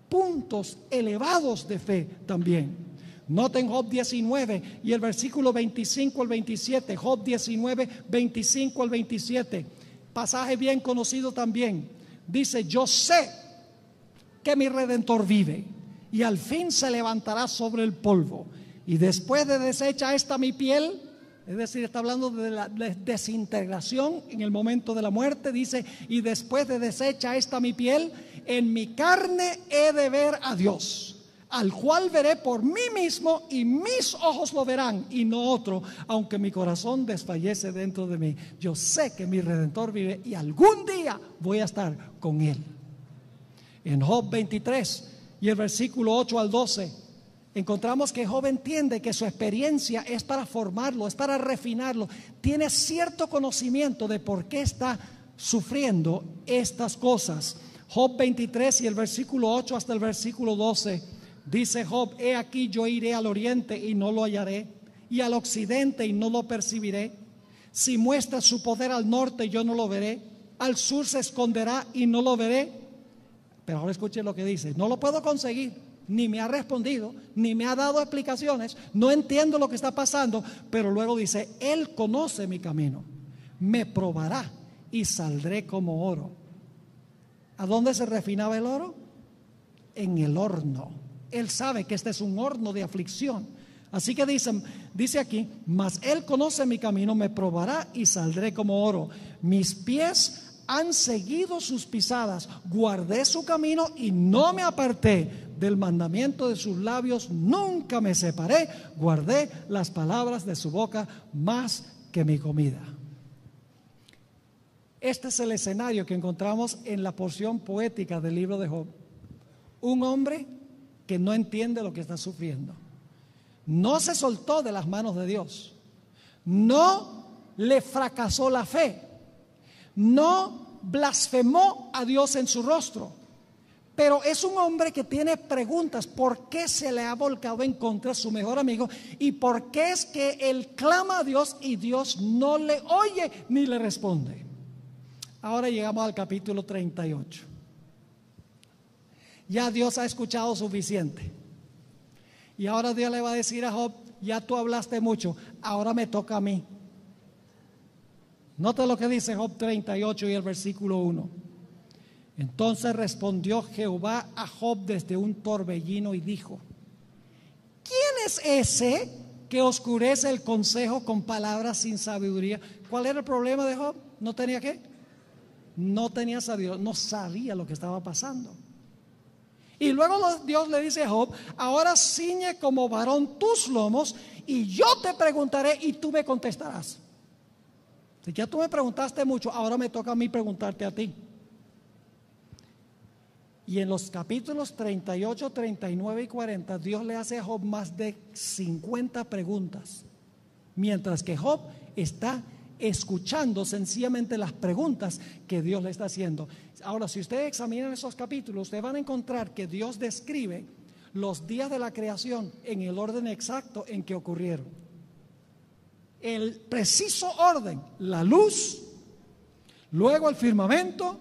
puntos elevados de fe también. Noten Job 19 y el versículo 25 al 27. Job 19, 25 al 27. Pasaje bien conocido también. Dice, yo sé que mi redentor vive y al fin se levantará sobre el polvo. Y después de deshecha esta mi piel, es decir, está hablando de la desintegración en el momento de la muerte, dice, y después de deshecha esta mi piel, en mi carne he de ver a Dios al cual veré por mí mismo y mis ojos lo verán y no otro, aunque mi corazón desfallece dentro de mí. Yo sé que mi redentor vive y algún día voy a estar con él. En Job 23 y el versículo 8 al 12 encontramos que Job entiende que su experiencia es para formarlo, es para refinarlo. Tiene cierto conocimiento de por qué está sufriendo estas cosas. Job 23 y el versículo 8 hasta el versículo 12 Dice Job, he aquí yo iré al oriente y no lo hallaré, y al occidente y no lo percibiré. Si muestra su poder al norte, yo no lo veré. Al sur se esconderá y no lo veré. Pero ahora escuche lo que dice, no lo puedo conseguir, ni me ha respondido, ni me ha dado explicaciones, no entiendo lo que está pasando, pero luego dice, Él conoce mi camino, me probará y saldré como oro. ¿A dónde se refinaba el oro? En el horno. Él sabe que este es un horno de aflicción. Así que dice, dice aquí, mas Él conoce mi camino, me probará y saldré como oro. Mis pies han seguido sus pisadas, guardé su camino y no me aparté del mandamiento de sus labios, nunca me separé, guardé las palabras de su boca más que mi comida. Este es el escenario que encontramos en la porción poética del libro de Job. Un hombre que no entiende lo que está sufriendo. No se soltó de las manos de Dios. No le fracasó la fe. No blasfemó a Dios en su rostro. Pero es un hombre que tiene preguntas. ¿Por qué se le ha volcado en contra de su mejor amigo? ¿Y por qué es que él clama a Dios y Dios no le oye ni le responde? Ahora llegamos al capítulo 38. Ya Dios ha escuchado suficiente. Y ahora Dios le va a decir a Job, ya tú hablaste mucho, ahora me toca a mí. Nota lo que dice Job 38 y el versículo 1. Entonces respondió Jehová a Job desde un torbellino y dijo, ¿quién es ese que oscurece el consejo con palabras sin sabiduría? ¿Cuál era el problema de Job? ¿No tenía qué? No tenía sabiduría, no sabía lo que estaba pasando. Y luego Dios le dice a Job, ahora ciñe como varón tus lomos y yo te preguntaré y tú me contestarás. Ya tú me preguntaste mucho, ahora me toca a mí preguntarte a ti. Y en los capítulos 38, 39 y 40, Dios le hace a Job más de 50 preguntas, mientras que Job está escuchando sencillamente las preguntas que Dios le está haciendo. Ahora, si ustedes examinan esos capítulos, ustedes van a encontrar que Dios describe los días de la creación en el orden exacto en que ocurrieron. El preciso orden, la luz, luego el firmamento,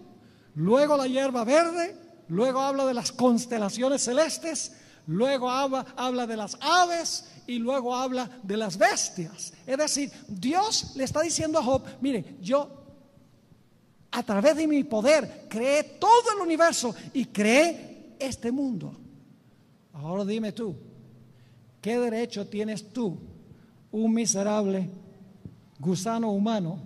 luego la hierba verde, luego habla de las constelaciones celestes, luego habla, habla de las aves y luego habla de las bestias. Es decir, Dios le está diciendo a Job, mire, yo a través de mi poder creé todo el universo y creé este mundo. Ahora dime tú, ¿qué derecho tienes tú, un miserable gusano humano,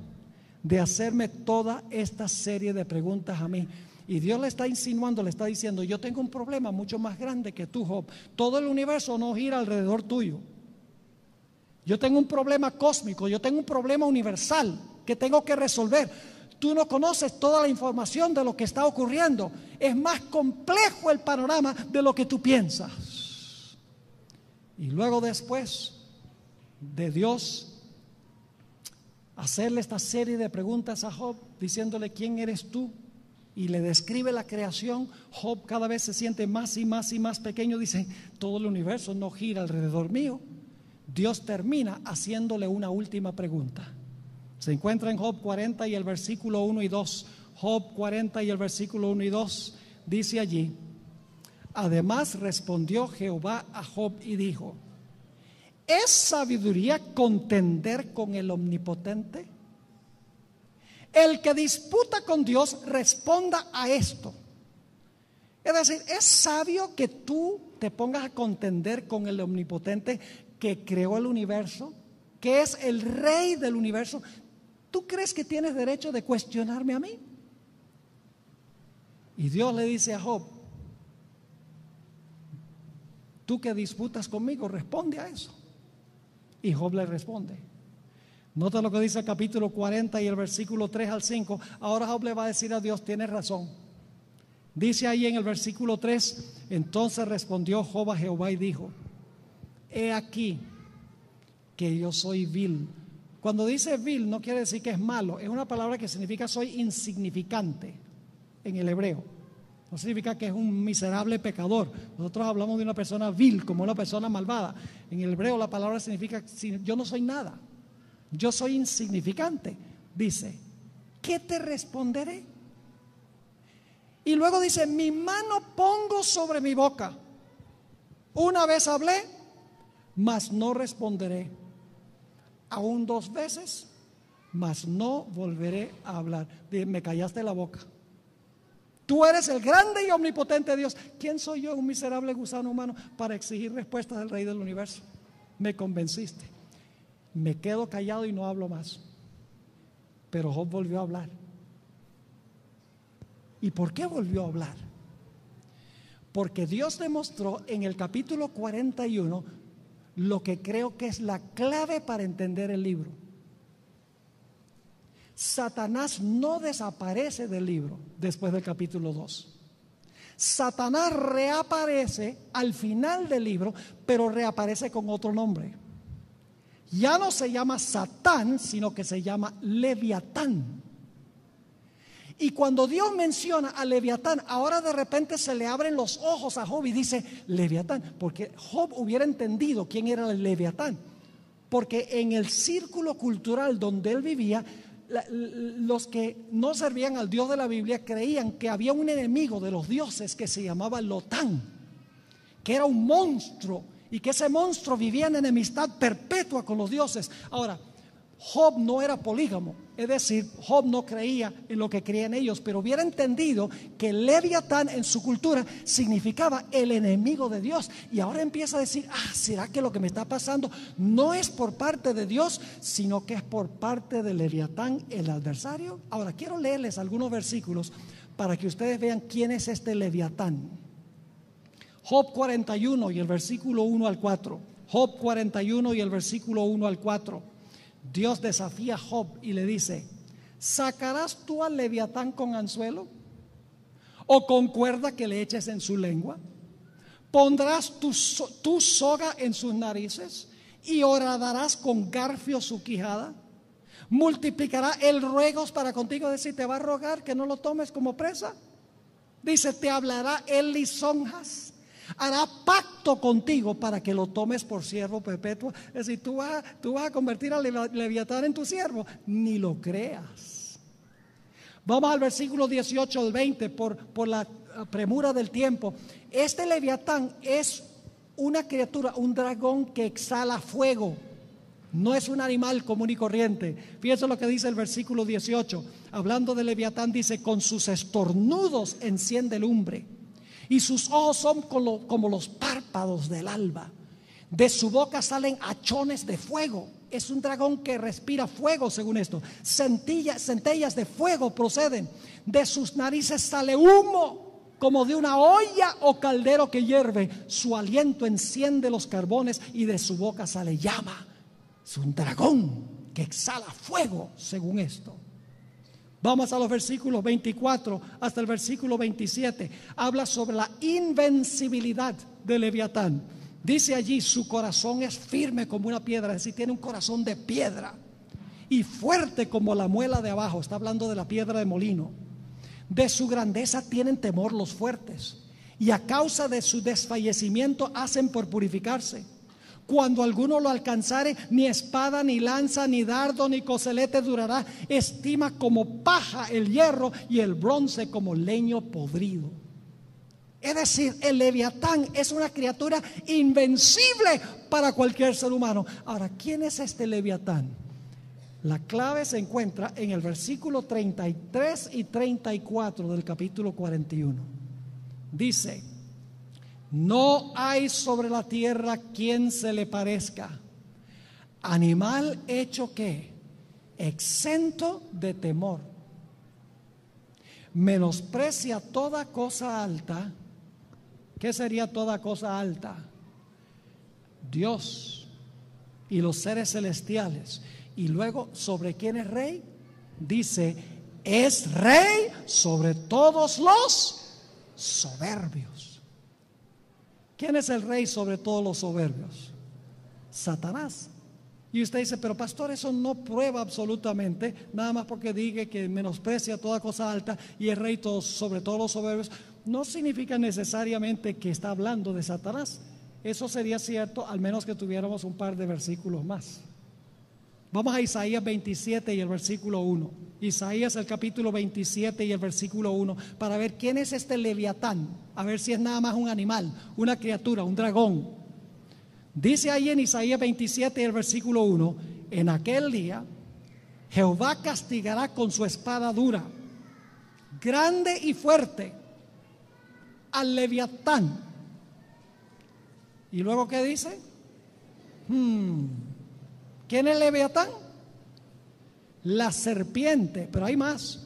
de hacerme toda esta serie de preguntas a mí? Y Dios le está insinuando, le está diciendo, yo tengo un problema mucho más grande que tú, Job. Todo el universo no gira alrededor tuyo. Yo tengo un problema cósmico, yo tengo un problema universal que tengo que resolver. Tú no conoces toda la información de lo que está ocurriendo. Es más complejo el panorama de lo que tú piensas. Y luego después de Dios hacerle esta serie de preguntas a Job, diciéndole, ¿quién eres tú? y le describe la creación, Job cada vez se siente más y más y más pequeño. Dice, todo el universo no gira alrededor mío. Dios termina haciéndole una última pregunta. Se encuentra en Job 40 y el versículo 1 y 2. Job 40 y el versículo 1 y 2 dice allí, además respondió Jehová a Job y dijo, ¿es sabiduría contender con el omnipotente? El que disputa con Dios responda a esto. Es decir, es sabio que tú te pongas a contender con el omnipotente que creó el universo, que es el rey del universo. ¿Tú crees que tienes derecho de cuestionarme a mí? Y Dios le dice a Job, tú que disputas conmigo, responde a eso. Y Job le responde, Nota lo que dice el capítulo 40 y el versículo 3 al 5. Ahora Job le va a decir a Dios, tiene razón. Dice ahí en el versículo 3, entonces respondió Job a Jehová y dijo, he aquí que yo soy vil. Cuando dice vil no quiere decir que es malo, es una palabra que significa soy insignificante en el hebreo. No significa que es un miserable pecador. Nosotros hablamos de una persona vil como una persona malvada. En el hebreo la palabra significa yo no soy nada yo soy insignificante, dice, ¿qué te responderé? Y luego dice, mi mano pongo sobre mi boca. Una vez hablé, mas no responderé. Aún dos veces, mas no volveré a hablar. Me callaste la boca. Tú eres el grande y omnipotente Dios. ¿Quién soy yo, un miserable gusano humano, para exigir respuestas del Rey del Universo? Me convenciste me quedo callado y no hablo más. Pero Job volvió a hablar. ¿Y por qué volvió a hablar? Porque Dios demostró en el capítulo 41 lo que creo que es la clave para entender el libro. Satanás no desaparece del libro después del capítulo 2. Satanás reaparece al final del libro, pero reaparece con otro nombre. Ya no se llama Satán, sino que se llama Leviatán. Y cuando Dios menciona a Leviatán, ahora de repente se le abren los ojos a Job y dice, Leviatán, porque Job hubiera entendido quién era el Leviatán. Porque en el círculo cultural donde él vivía, los que no servían al Dios de la Biblia creían que había un enemigo de los dioses que se llamaba Lotán, que era un monstruo y que ese monstruo vivía en enemistad perpetua con los dioses. Ahora, Job no era polígamo, es decir, Job no creía en lo que creían ellos, pero hubiera entendido que Leviatán en su cultura significaba el enemigo de Dios. Y ahora empieza a decir, ah, ¿será que lo que me está pasando no es por parte de Dios, sino que es por parte de Leviatán, el adversario? Ahora, quiero leerles algunos versículos para que ustedes vean quién es este Leviatán. Job 41 y el versículo 1 al 4. Job 41 y el versículo 1 al 4. Dios desafía a Job y le dice, ¿sacarás tú al leviatán con anzuelo? ¿O con cuerda que le eches en su lengua? ¿Pondrás tu, soga en sus narices y horadarás con garfio su quijada? ¿Multiplicará el ruegos para contigo? Decir, te va a rogar que no lo tomes como presa. Dice, te hablará el lisonjas hará pacto contigo para que lo tomes por siervo perpetuo. Es decir, tú vas, a convertir a Leviatán en tu siervo, ni lo creas. Vamos al versículo 18 al 20 por, por la premura del tiempo. Este Leviatán es una criatura, un dragón que exhala fuego. No es un animal común y corriente. Fíjense lo que dice el versículo 18. Hablando de Leviatán, dice, con sus estornudos enciende lumbre y sus ojos son como, los párpados del alba. De su boca salen hachones de fuego. Es un dragón que respira fuego, según esto. centellas de fuego proceden. De sus narices sale humo como de una olla o caldero que hierve. Su aliento enciende los carbones y de su boca sale llama. Es un dragón que exhala fuego, según esto. Vamos a los versículos 24 hasta el versículo 27. Habla sobre la invencibilidad de Leviatán. Dice allí, su corazón es firme como una piedra, es decir, tiene un corazón de piedra y fuerte como la muela de abajo. Está hablando de la piedra de molino. De su grandeza tienen temor los fuertes y a causa de su desfallecimiento hacen por purificarse cuando alguno lo alcanzare, ni espada, ni lanza, ni dardo, ni coselete durará. Estima como paja el hierro y el bronce como leño podrido. Es decir, el leviatán es una criatura invencible para cualquier ser humano. Ahora, ¿quién es este leviatán? La clave se encuentra en el versículo 33 y 34 del capítulo 41. Dice, no hay sobre la tierra quien se le parezca. Animal hecho que exento de temor. Menosprecia toda cosa alta. ¿Qué sería toda cosa alta? Dios y los seres celestiales. Y luego, ¿sobre quién es rey? Dice, es rey sobre todos los soberbios. ¿Quién es el rey sobre todos los soberbios? Satanás. Y usted dice, pero pastor, eso no prueba absolutamente, nada más porque diga que menosprecia toda cosa alta y es rey sobre todos los soberbios, no significa necesariamente que está hablando de Satanás. Eso sería cierto, al menos que tuviéramos un par de versículos más. Vamos a Isaías 27 y el versículo 1. Isaías el capítulo 27 y el versículo 1 para ver quién es este leviatán, a ver si es nada más un animal, una criatura, un dragón. Dice ahí en Isaías 27 y el versículo 1, en aquel día Jehová castigará con su espada dura, grande y fuerte, al leviatán. ¿Y luego qué dice? Hmm, ¿Quién es leviatán? la serpiente, pero hay más.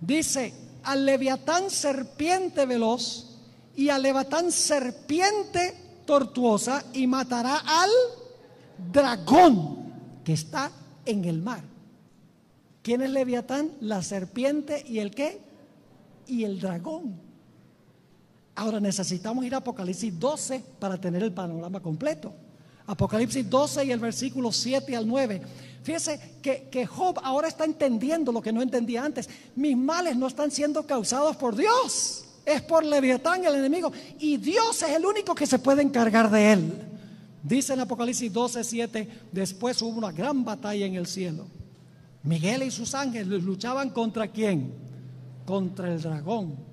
Dice, al leviatán serpiente veloz y al leviatán serpiente tortuosa y matará al dragón que está en el mar. ¿Quién es Leviatán? La serpiente y el qué? Y el dragón. Ahora necesitamos ir a Apocalipsis 12 para tener el panorama completo. Apocalipsis 12 y el versículo 7 al 9. Fíjese que, que, Job ahora está entendiendo lo que no entendía antes. Mis males no están siendo causados por Dios, es por Leviatán, el enemigo. Y Dios es el único que se puede encargar de él. Dice en Apocalipsis 12, 7, después hubo una gran batalla en el cielo. Miguel y sus ángeles luchaban contra quién? Contra el dragón.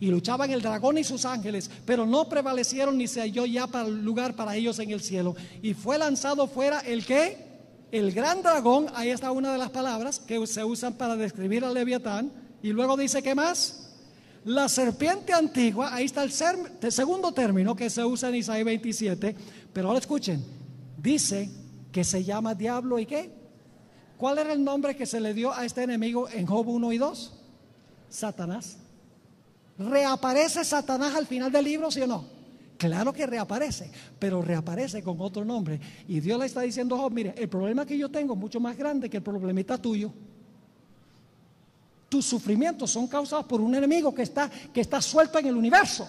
Y luchaban el dragón y sus ángeles, pero no prevalecieron ni se halló ya para lugar para ellos en el cielo. Y fue lanzado fuera el que? El gran dragón, ahí está una de las palabras que se usan para describir al leviatán. Y luego dice, ¿qué más? La serpiente antigua, ahí está el, el segundo término que se usa en Isaías 27, pero ahora escuchen, dice que se llama diablo y qué? ¿Cuál era el nombre que se le dio a este enemigo en Job 1 y 2? Satanás. ¿Reaparece Satanás al final del libro, sí o no? Claro que reaparece, pero reaparece con otro nombre. Y Dios le está diciendo a Job, mire, el problema que yo tengo es mucho más grande que el problemita tuyo. Tus sufrimientos son causados por un enemigo que está, que está suelto en el universo.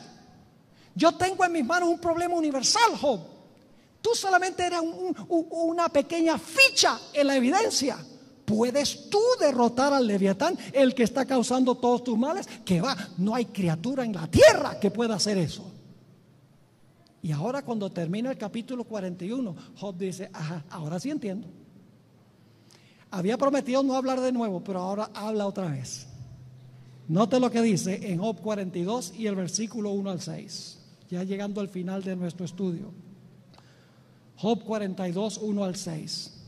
Yo tengo en mis manos un problema universal, Job. Tú solamente eres una pequeña ficha en la evidencia. ¿Puedes tú derrotar al leviatán, el que está causando todos tus males? Que va, no hay criatura en la tierra que pueda hacer eso. Y ahora cuando termina el capítulo 41, Job dice, ajá, ahora sí entiendo. Había prometido no hablar de nuevo, pero ahora habla otra vez. Note lo que dice en Job 42 y el versículo 1 al 6, ya llegando al final de nuestro estudio. Job 42, 1 al 6.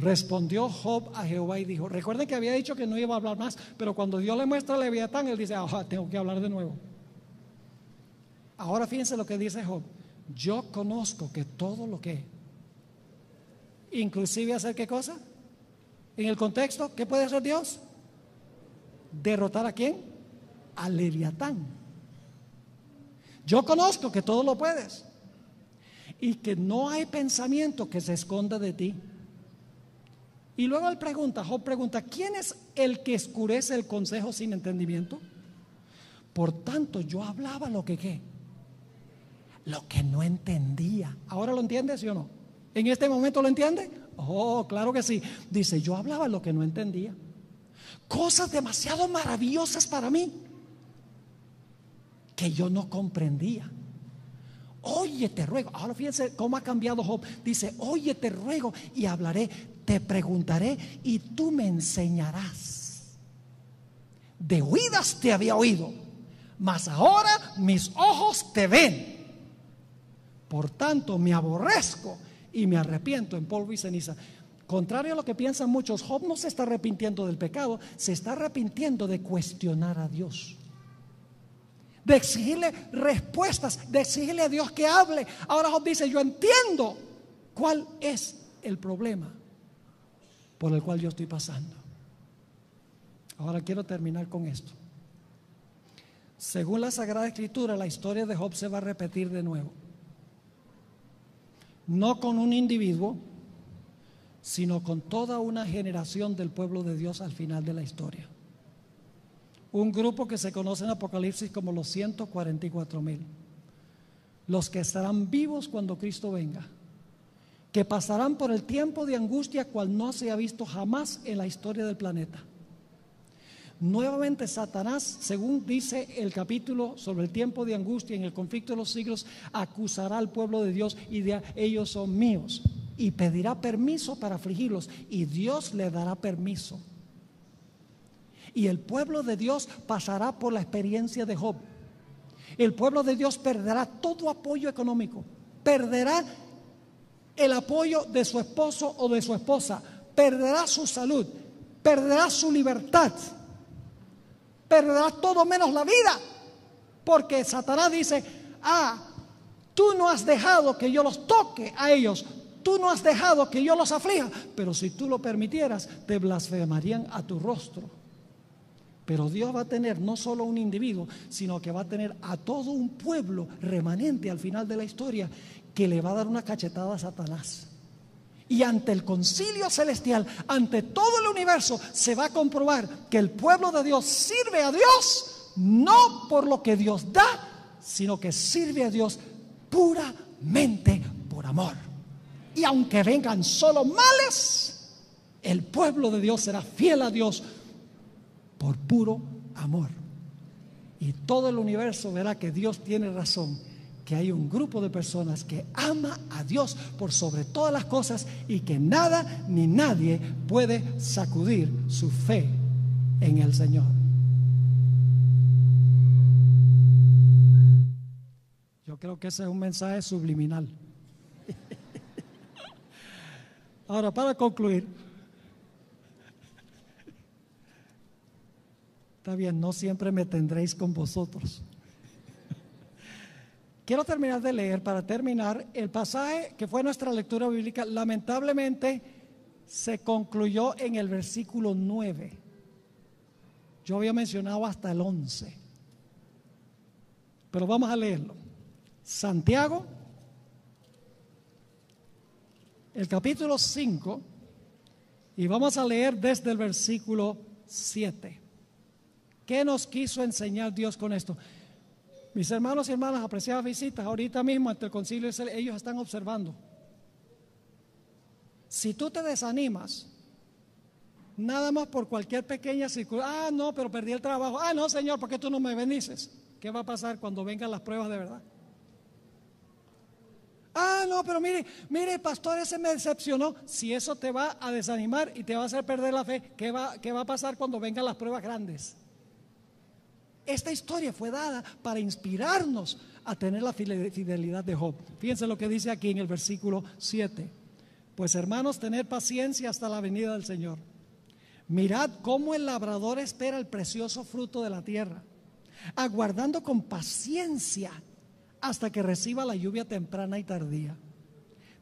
Respondió Job a Jehová y dijo, recuerden que había dicho que no iba a hablar más, pero cuando Dios le muestra a Leviatán, él dice, tengo que hablar de nuevo. Ahora fíjense lo que dice Job. Yo conozco que todo lo que, inclusive hacer qué cosa, en el contexto, ¿qué puede hacer Dios? Derrotar a quién? A Leviatán. Yo conozco que todo lo puedes y que no hay pensamiento que se esconda de ti. Y luego él pregunta, Job pregunta, ¿quién es el que escurece el consejo sin entendimiento? Por tanto, yo hablaba lo que qué, lo que no entendía. ¿Ahora lo entiende, sí o no? ¿En este momento lo entiende? Oh, claro que sí. Dice, yo hablaba lo que no entendía. Cosas demasiado maravillosas para mí que yo no comprendía. Oye, te ruego. Ahora fíjense cómo ha cambiado Job. Dice, oye, te ruego y hablaré, te preguntaré y tú me enseñarás. De oídas te había oído, mas ahora mis ojos te ven. Por tanto, me aborrezco y me arrepiento en polvo y ceniza. Contrario a lo que piensan muchos, Job no se está arrepintiendo del pecado, se está arrepintiendo de cuestionar a Dios de exigirle respuestas, de exigirle a Dios que hable. Ahora Job dice, yo entiendo cuál es el problema por el cual yo estoy pasando. Ahora quiero terminar con esto. Según la Sagrada Escritura, la historia de Job se va a repetir de nuevo. No con un individuo, sino con toda una generación del pueblo de Dios al final de la historia un grupo que se conoce en Apocalipsis como los 144 mil, los que estarán vivos cuando Cristo venga, que pasarán por el tiempo de angustia cual no se ha visto jamás en la historia del planeta. Nuevamente Satanás, según dice el capítulo sobre el tiempo de angustia en el conflicto de los siglos, acusará al pueblo de Dios y de ellos son míos y pedirá permiso para afligirlos y Dios le dará permiso. Y el pueblo de Dios pasará por la experiencia de Job. El pueblo de Dios perderá todo apoyo económico, perderá el apoyo de su esposo o de su esposa, perderá su salud, perderá su libertad, perderá todo menos la vida, porque Satanás dice, ah, tú no has dejado que yo los toque a ellos, tú no has dejado que yo los aflija, pero si tú lo permitieras, te blasfemarían a tu rostro. Pero Dios va a tener no solo un individuo, sino que va a tener a todo un pueblo remanente al final de la historia que le va a dar una cachetada a Satanás. Y ante el concilio celestial, ante todo el universo, se va a comprobar que el pueblo de Dios sirve a Dios no por lo que Dios da, sino que sirve a Dios puramente por amor. Y aunque vengan solo males, el pueblo de Dios será fiel a Dios por puro amor. Y todo el universo verá que Dios tiene razón que hay un grupo de personas que ama a Dios por sobre todas las cosas y que nada ni nadie puede sacudir su fe en el Señor. Yo creo que ese es un mensaje subliminal. Ahora, para concluir, está bien, no siempre me tendréis con vosotros. Quiero terminar de leer, para terminar, el pasaje que fue nuestra lectura bíblica, lamentablemente se concluyó en el versículo 9. Yo había mencionado hasta el 11. Pero vamos a leerlo. Santiago, el capítulo 5, y vamos a leer desde el versículo 7. ¿Qué nos quiso enseñar Dios con esto? Mis hermanos y hermanas, apreciadas visitas, ahorita mismo ante el concilio ellos están observando. Si tú te desanimas, nada más por cualquier pequeña circunstancia, ah, no, pero perdí el trabajo, ah, no, Señor, ¿por qué tú no me bendices? ¿Qué va a pasar cuando vengan las pruebas de verdad? Ah, no, pero mire, mire, pastor, ese me decepcionó. Si eso te va a desanimar y te va a hacer perder la fe, ¿qué va, qué va a pasar cuando vengan las pruebas grandes? Esta historia fue dada para inspirarnos a tener la fidelidad de Job. Fíjense lo que dice aquí en el versículo 7. Pues hermanos, tener paciencia hasta la venida del Señor. Mirad cómo el labrador espera el precioso fruto de la tierra, aguardando con paciencia hasta que reciba la lluvia temprana y tardía.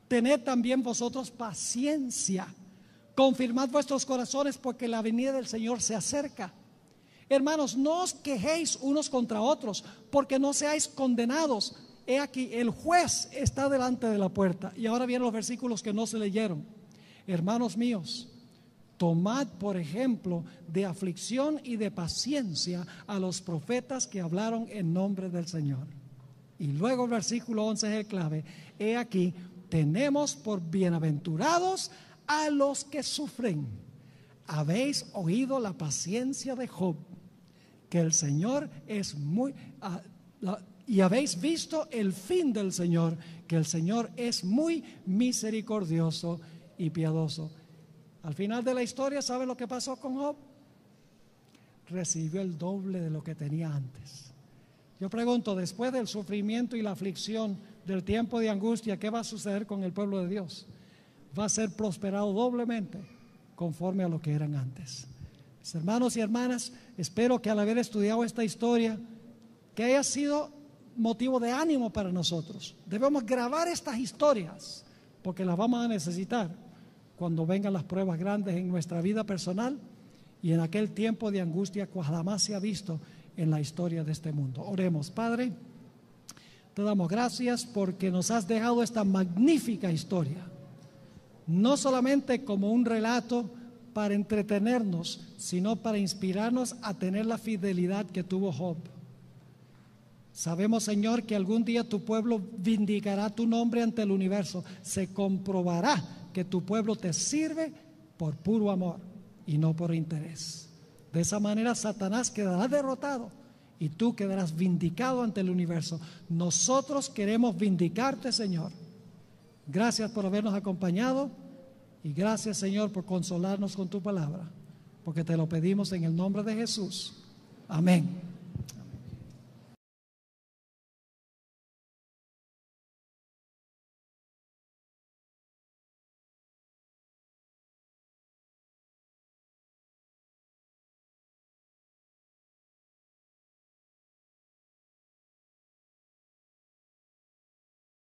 Tened también vosotros paciencia. Confirmad vuestros corazones porque la venida del Señor se acerca. Hermanos, no os quejéis unos contra otros, porque no seáis condenados. He aquí, el juez está delante de la puerta. Y ahora vienen los versículos que no se leyeron. Hermanos míos, tomad por ejemplo de aflicción y de paciencia a los profetas que hablaron en nombre del Señor. Y luego el versículo 11 es el clave. He aquí, tenemos por bienaventurados a los que sufren. Habéis oído la paciencia de Job que el Señor es muy... Ah, y habéis visto el fin del Señor, que el Señor es muy misericordioso y piadoso. Al final de la historia, ¿sabe lo que pasó con Job? Recibió el doble de lo que tenía antes. Yo pregunto, después del sufrimiento y la aflicción del tiempo de angustia, ¿qué va a suceder con el pueblo de Dios? Va a ser prosperado doblemente conforme a lo que eran antes hermanos y hermanas, espero que al haber estudiado esta historia, que haya sido motivo de ánimo para nosotros. Debemos grabar estas historias porque las vamos a necesitar cuando vengan las pruebas grandes en nuestra vida personal y en aquel tiempo de angustia que jamás se ha visto en la historia de este mundo. Oremos, Padre, te damos gracias porque nos has dejado esta magnífica historia, no solamente como un relato, para entretenernos, sino para inspirarnos a tener la fidelidad que tuvo Job. Sabemos, Señor, que algún día tu pueblo vindicará tu nombre ante el universo. Se comprobará que tu pueblo te sirve por puro amor y no por interés. De esa manera Satanás quedará derrotado y tú quedarás vindicado ante el universo. Nosotros queremos vindicarte, Señor. Gracias por habernos acompañado. Y gracias Señor por consolarnos con tu palabra, porque te lo pedimos en el nombre de Jesús. Amén.